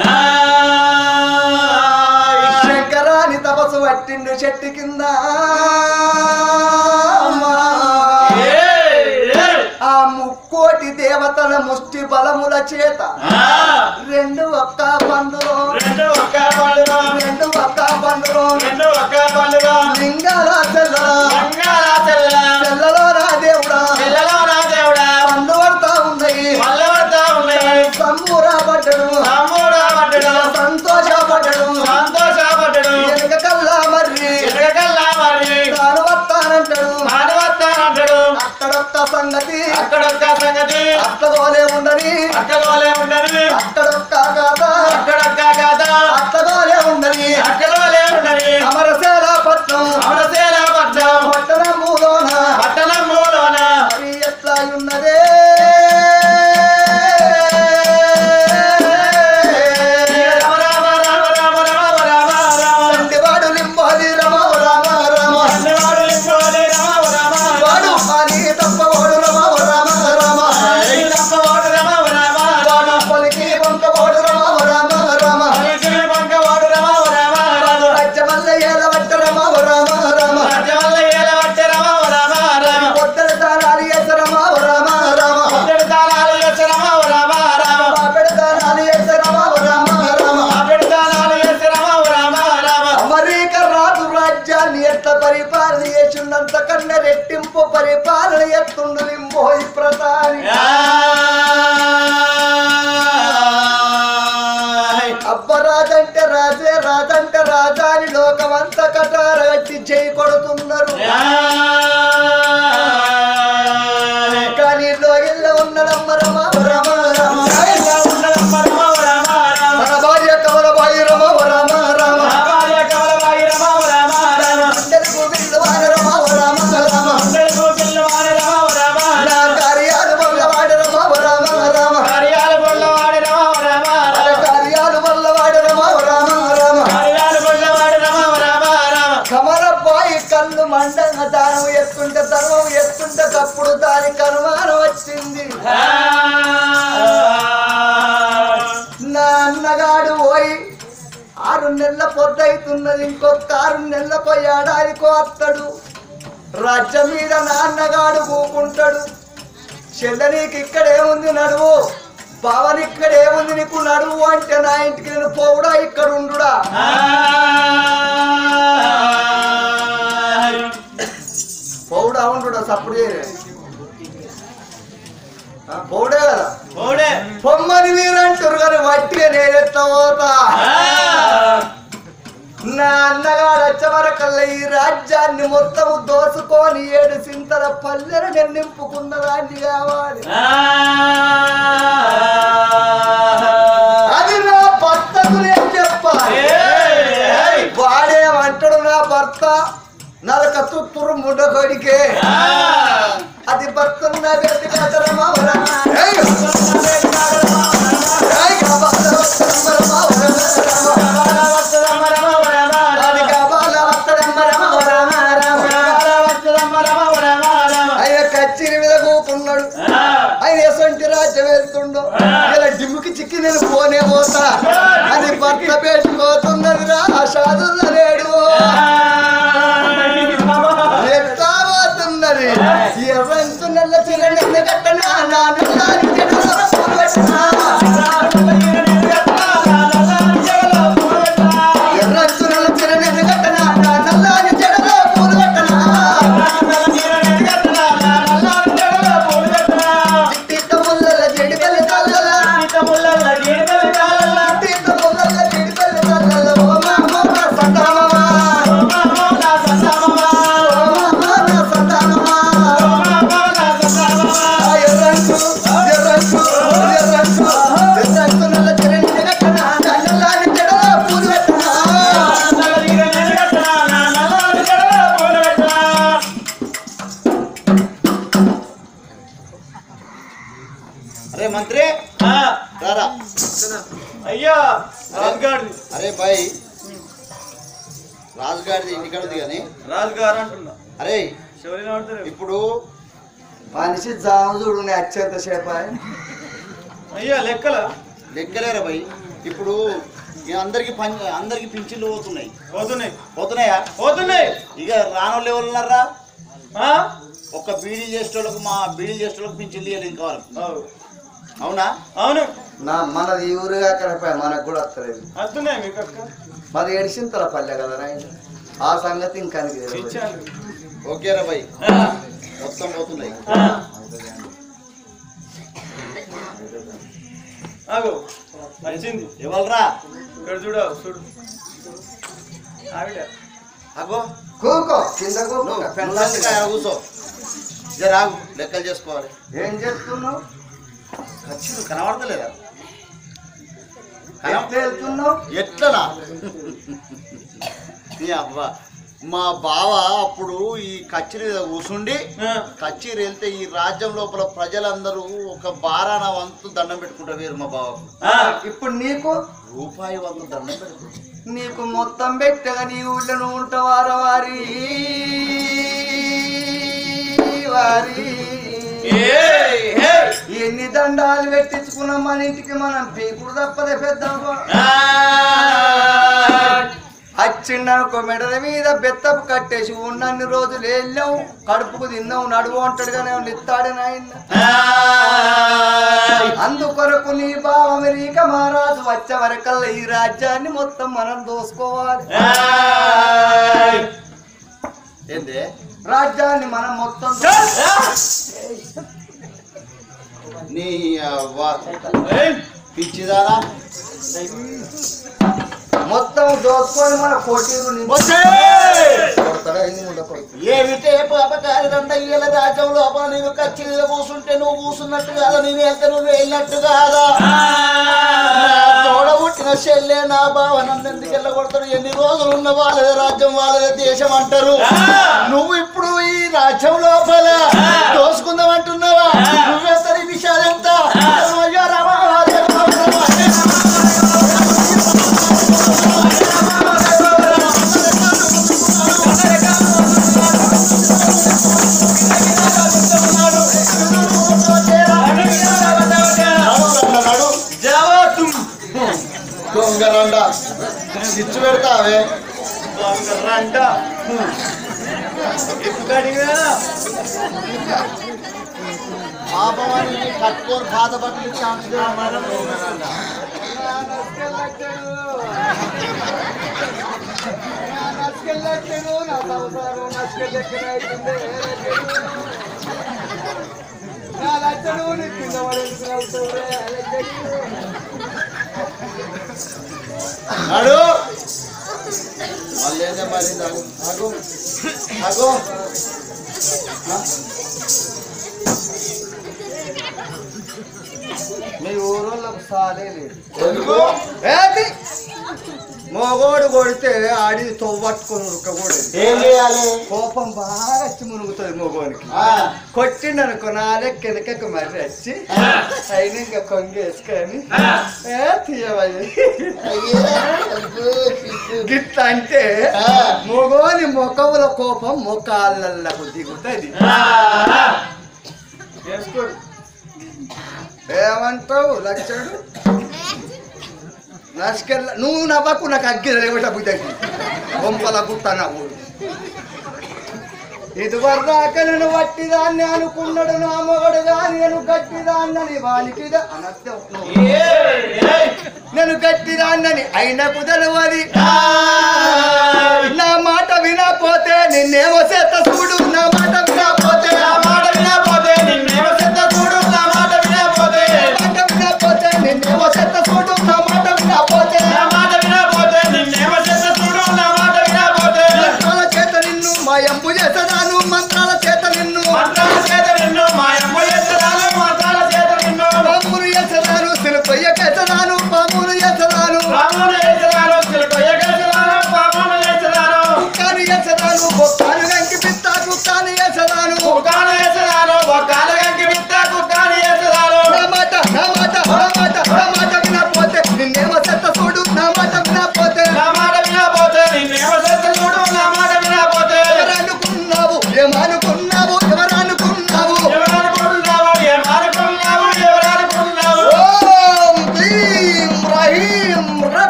శంకరాని తపసు పట్టిండు చెట్టు కింద. ముక్కోటి దేవతల ముష్టి బలముల చేత. రెండు ఒక్క పండులో రెండు ఒక్క పండులో లింగాల అక్కడొక్క సంగతి. అక్కడొక్క సంగతి. అత్తగోలే ఉండని అక్కడోలే ఉండని అక్కడొక్క కాదా అక్కడొక్క కాదా pra estar em casa. Ah! నెలల పొద్దవుతున్నది ఇంకొక ఆరు నెలలకు ఏడాదికో అత్తడు. రాజ్యం మీద నాన్నగాడు కూకుంటాడు. చెల్ల నీకు ఇక్కడేముంది నడువు. బావని ఇక్కడేముంది నీకు నడువు అంటే నా ఇంటికి నేను పోవుడా? ఇక్కడ ఉండుడా? పోవుడా ఉండుడా? సప్పుడు పోవుడే కదా? ఓడే పొమ్మని మీరంటారు కానీ వట్టిగా నేనెట్లా పోతా? నా అన్నగాడు వచ్చే వరకల్లా ఈ రాజ్యాన్ని మొత్తము దోసుకొని ఏడు సింతల పల్లెలు నేను నింపుకున్న దాన్ని కావాలి అది నా భర్తకు నేను చెప్పాలి. వాడేమంటాడు నా భర్త నలక తుత్తురు ముండ కొడికే. అది భర్త నా వ్యక్తి డిమ్ముకి నేను పోనే పోతా. అది భర్త పెట్టుకోతున్నది రా సాధుల లేడు. ఎట్లా పోతున్నది. ఎర్రంతు నల్ల చిన్న కట్టనా నాన్న సేపు అయ్యా లెక్కల? లెక్కలేరా బాయ్ ఇప్పుడు అందరికి పని అందరికి పింఛన్లు పోతున్నాయి. పోతున్నాయి. పోతున్నాయా? పోతున్నాయి. ఇక రానోళ్ళు ఎవరు ఉన్నారా ఆ? ఒక్క బీడీ చేసేటోళ్ళకు మా బీడీ చేసేటోళ్ళకు పింఛన్లు ఇవ్వాలి ఇంకా అవు. అవునా. అవును? నా మనది ఈ ఊరుగా కనపా మనకు కూడా వస్తలేదు. వస్తున్నాయి మీకు అక్క. మరి ఎడిసింతల పల్లె కదా నాయన ఆ సంగతి ఇంకా ఓకేరా బాయ్ ఆ. మొత్తం పోతున్నాయి. ఆ. ఆగు. వచ్చింది ఇక్కడ చూడు చూడు. ఆవిడ. అగో కూకో కింద కూర్చో జరాగు లెక్కలు చేసుకోవాలి. ఏం చేస్తున్నావు? ఖచ్చితంగా కనబడతలేదా? ఎట్లనా? నీ అవ్వ. మా బావ అప్పుడు ఈ కచ్చిరి మీద కూసుండి ఆ. కచ్చిరి వెళ్తే ఈ రాజ్యం లోపల ప్రజలందరూ ఒక బారాన వంతు దండం పెట్టుకుంటారు వీరు మా బావకు. ఆ. ఇప్పుడు నీకు? రూపాయి వంతు దండం పెట్టుకుంటారు నీకు మొత్తం పెట్టగా నీ ఊళ్ళో ఉంటావారా వారి వారి. ఎన్ని దండాలు పెట్టించుకున్నాం మన ఇంటికి? మనం పీకుడు తప్పదే పెద్ద ఆ. వచ్చిండనుకో మెడల మీద బెత్తపు కట్టేసి ఉన్నన్ని రోజులు వెళ్ళాం కడుపుకు తిన్నాం నడువు అంటాడు కానీ నిత్తాడు నాయన. అందుకొరకు నీ బావ అమెరికా మహారాజు వచ్చే వరకల్లా ఈ రాజ్యాన్ని మొత్తం మనం దోసుకోవాలి. ఏందే రాజ్యాన్ని మనం మొత్తం నీ. పిచ్చిదారా మొత్తం దోసుకొని మన కోటీరు. ఏమిటే పాపకారి రండ ఇయ్యల రాజ్యం లోపల నేను కచ్చిరిలో కూర్చుంటే నువ్వు కూర్చున్నట్టు కాదా? నేను వెళ్తే నువ్వు వెళ్ళినట్టు కాదా? ఆ. తోడబుట్టిన చెల్లె నా బావ నన్ను ఎందుకు వెళ్ళగొడతాడు ఎన్ని రోజులు ఉన్న వాళ్ళదే రాజ్యం వాళ్ళదే దేశం అంటారు. నువ్వు ఇప్పుడు ఈ రాజ్యం లోపల రంట ఇక్కడిగా పాపమని కట్టుకొని పాత బట్టలు ఛాన్స్ నడు మళ్ళీ ఏందే మరి అగు అగు మీ ఊరోళ్ళకు సాలే లేదు. ఎందుకు? ఏంటి మగోడు కొడితే ఆడి తొవ్వట్టుకొని ఉరకకూడదు. ఏం చేయాలి? కోపం బాగా వచ్చి మునుగుతుంది మగోనికి. ఆ, కొట్టిండనుకో నాలే కినకకు మరి వచ్చి అయినా ఇంకా కొంగేసుకొని ఏ తీయవయ్య. గిట్ల అంటే మగోని ముఖముల కోపం ముఖాళ్ళకు దిగుతుంది. ఏమంటావు లక్షడు నసుకెళ్ళ నువ్వు నవ్వకు నాకు అగ్గి లేవట బుద్ధకి బొంపల గుట్ట నవ్వు ఇదివరదాకా నేను వట్టిదాన్ని అనుకున్నాడు నా కానీ నేను గట్టిదాన్నని వానికి అనర్థం నేను గట్టిదాన్నని అయిన కుదరవది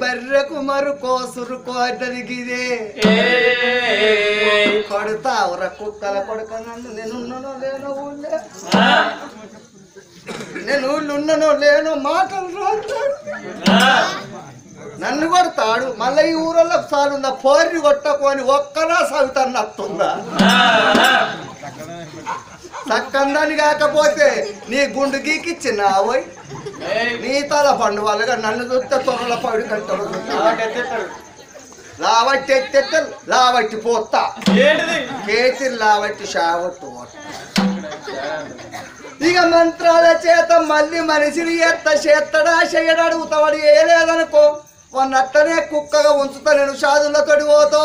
బర్రెకు మరు కోసురు కోటనికిదే కొడతావుర కుక్కల కొడుక నన్ను నేనున్ననో లేనో ఊళ్ళే. నేను ఊళ్ళో ఉన్ననో లేనో మాటలు నన్ను కొడతాడు మళ్ళీ ఈ ఊరల్లో సాలుందా పోర్ని కొట్టకొని ఒక్కరా సవితాన్ని నత్తుందా? చక్కందని కాకపోతే నీ గుండు గీకిచ్చిన పోయి నీ తల పండు వాళ్ళగా నన్ను చూస్తే త్వరల పడి కంటాడు లావట్టి ఎత్తెత్త లావట్టి పోతా కేతిని లావట్టి షావట్టు ఇక మంత్రాల చేత మళ్ళీ మనిషిని ఎత్త చేత్తడా చేయడా అడుగుతావాడు ఏ లేదనుకో వాడిని అట్టనే కుక్కగా ఉంచుతా నేను షాదులతోటి పోతో.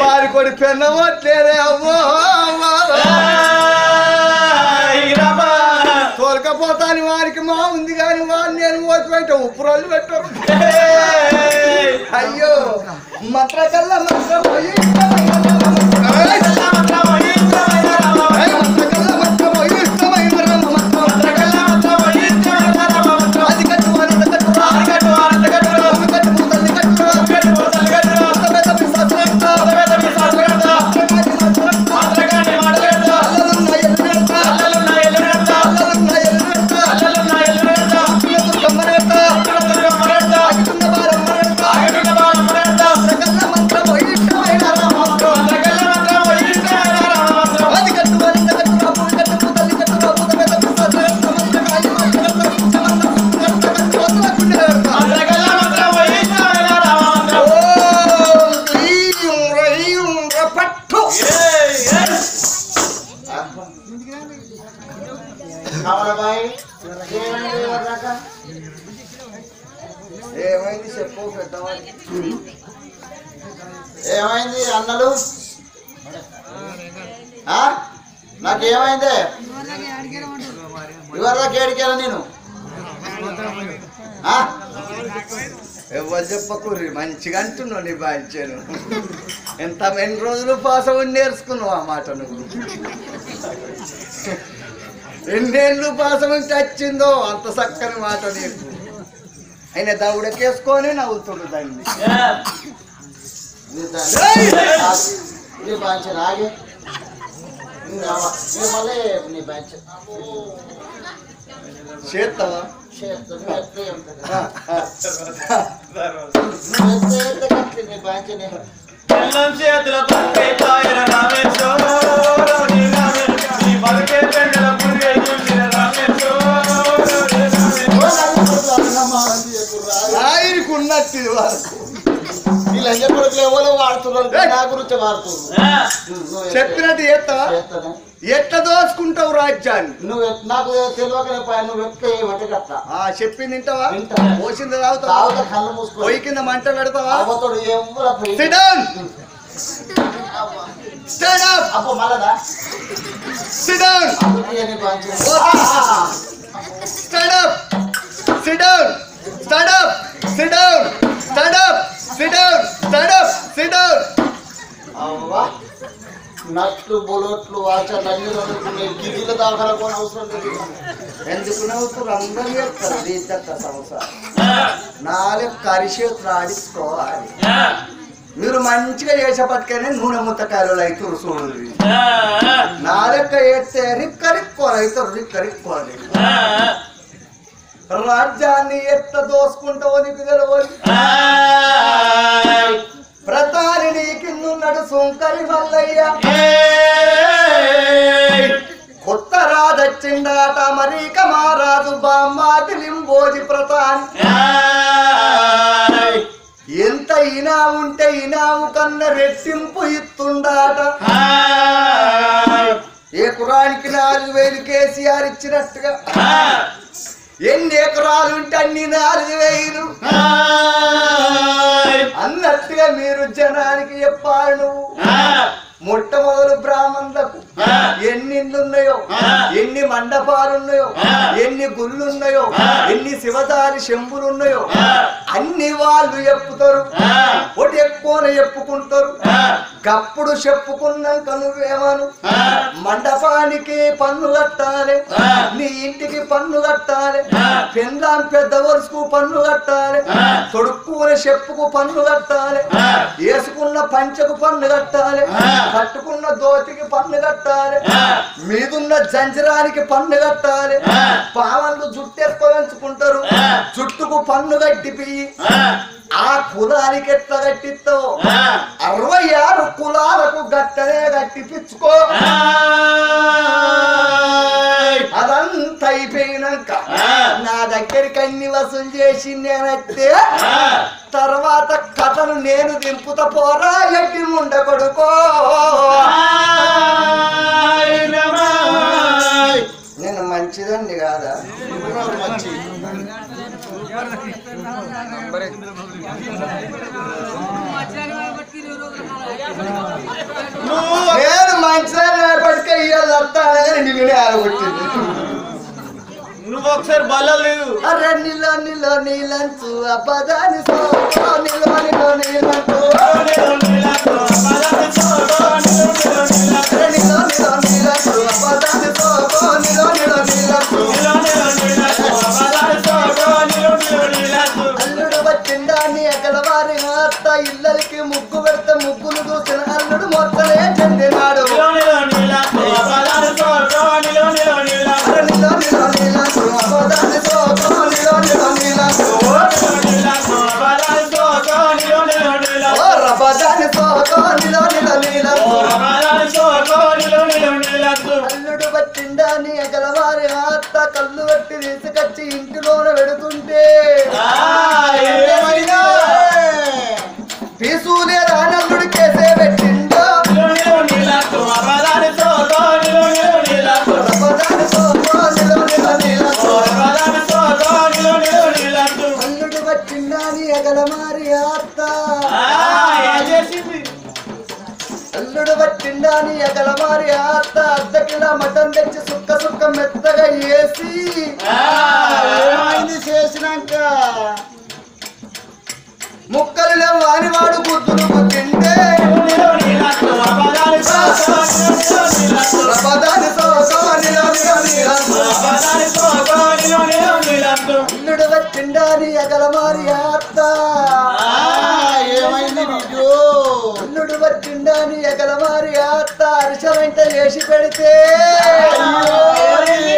వారి కొడి పెన్నవట్లేదే అవ్వో. ఉప్పురాళ్ళు పెట్టారు. అయ్యో! మంత్రకల్లా మంత్రం పోయి మంచిగా అంటున్నావు నీ బాధ్యను ఎంత ఎన్ని రోజులు పాస్ అవ్వని నేర్చుకున్నావు ఆ మాట నువ్వు? ఎన్నేళ్ళు పాస్ అవ్వని వచ్చిందో అంత చక్కని మాట నీకు. ఆయన దౌడకేసుకొని నవ్వుతుండు దాన్ని. నీ నీ మళ్ళీ నీ చేస్తావా బెల్లం చేతుల పక్కే పాయర రామేశో నీ బతుకే పెండల పురిగే చూసిన రామేశో ఆయనకు ఉన్నట్టు వరకు. వీళ్ళు కొడుకులు ఎవరో వాడుతున్నారు నా గురించి వాడుతున్నారు. చెప్పినట్టు చేస్తానే. ఎట్లా దోసుకుంటావు రాజ్యాన్ని నువ్వు నాకు తెలియకనే పోయా నువ్వు అట్లా ఆ చెప్పింది వింటా. పోసింది తాగుతావా తాగుతా కళ్ళు మూసుకో పొయ్యి కింద మంట పెడతావా అవతోడు పోయి. Stand up. అబ్బో మళ్ళదా Sit down. Stand up. Sit down. Stand up. Sit down. Stand up. Sit down. Stand up. Sit down. అవ్వా. నట్లు బొలొట్లు వాచర్లు అన్ని దాఖల కూడా అవసరం లేదు. ఎందుకు నవ్వుతారు అందరూ చెప్తారు దీంత సంవత్సరం నాలుగు కరిచేతులు ఆడించుకోవాలి. మీరు మంచిగా చేసేపట్టుకనే నూనె ముత్తకాయలు అవుతారు చూడండి నా లెక్క వేస్తే రిక్క రిక్కోలు అవుతారు రిక్క రిక్కోలు రాజ్యాన్ని ఎట్ట దోసుకుంటావో నీకు తెలియదు నీ కిందున్నాడు సుంకరి మల్లయ్య కొత్త రాజొచ్చిండాట మరీక మహారాజు బామ్మాది లింబోజి ప్రధాని ఎంత ఇనాము ఉంటే ఇనాము కన్నా రెట్టింపు ఇస్తుండాట ఏ కురానికి నాలుగు వేలు కేసీఆర్ ఇచ్చినట్టుగా. ఎన్ని ఎకరాలు ఉంటే అన్ని నాలుగు వేలు. అన్నట్టుగా మీరు జనానికి చెప్పాలి నువ్వు. మొట్టమొదలు బ్రాహ్మణులకు ఎన్ని ఇళ్ళు ఉన్నాయో ఎన్ని మండపాలు ఉన్నాయో ఎన్ని గుళ్ళు ఉన్నాయో ఎన్ని శివదారి శంభులు ఉన్నాయో అన్ని వాళ్ళు చెప్పుతారు. ఒకటి ఎక్కువనే చెప్పుకుంటారు. గప్పుడు చెప్పుకున్నాక నువ్వేమను? మండపానికి పన్ను కట్టాలి. నీ ఇంటికి పన్ను కట్టాలి. పెండ్లాం పెద్ద వరుసకు పన్ను కట్టాలి. తొడుక్కునే చెప్పుకు పన్ను కట్టాలి. వేసుకున్న పంచకు పన్ను కట్టాలి. కట్టుకున్న దోతికి పన్ను కట్టాలి. మీదున్న జంజరానికి పన్ను కట్టాలి. పావన్లు జుట్టెక్కువెంచుకుంటారు జుట్టుకు పన్ను కట్టిపోయి ఆ కులానికి ఎట్లా కట్టిస్తావు? అరవై ఆరు కులాలకు గట్టనే కట్టిపించుకో అదంతా అయిపోయినాక నా దగ్గరికి అన్ని వసూలు చేసి నేనైతే తర్వాత కథను నేను దింపుతా పోరా ఎట్టి ముండ కొడుకో. నేను మంచిదండి కాదా? మంచి నేను మంచిదని రేపటికే ఇయ్యాలి వస్తాను కానీ నిన్నే ఆడగొట్టింది నువ్వు ఒకసారి బల్లలేదు అరే నిలో నిలో నీలంచు అబ్బదాని సో నిలో నిలో నీలంచు. అరే నిలో పెడితే ముగ్గులు చూసిన అల్లుడు మొత్తలే చెందినాడు. అల్లుడు పట్టిండా నీ ఎగలవారి అత్త కళ్ళు పట్టి తీసుకొచ్చి ఇంటిలోన పెడుతుంటే. అల్లుడు పట్టిండా నీ అగల మారి అత్త అర్ధ కిలో తెచ్చి సుక్క సుక్క మెత్తగా వేసి ఏమైంది చేసినాక? ముక్కలు లేవు వానివాడు గుద్దులు తింటే. ప్రపదాని సోసోనిలో నీలందు. ఇల్లుడు వచ్చిండాని ఎగల మారి అత్త ఏమైంది నీకు? అల్లుడు వచ్చిండాని ఎగలమారి అత్త అరిసెల వెంట చేసి పెడితే.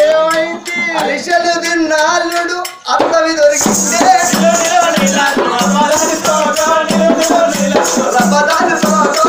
ఏమైంది? అరిసెలు అల్లుడు అత్తవి దొరికిందే. రబ్బదాలు సోగా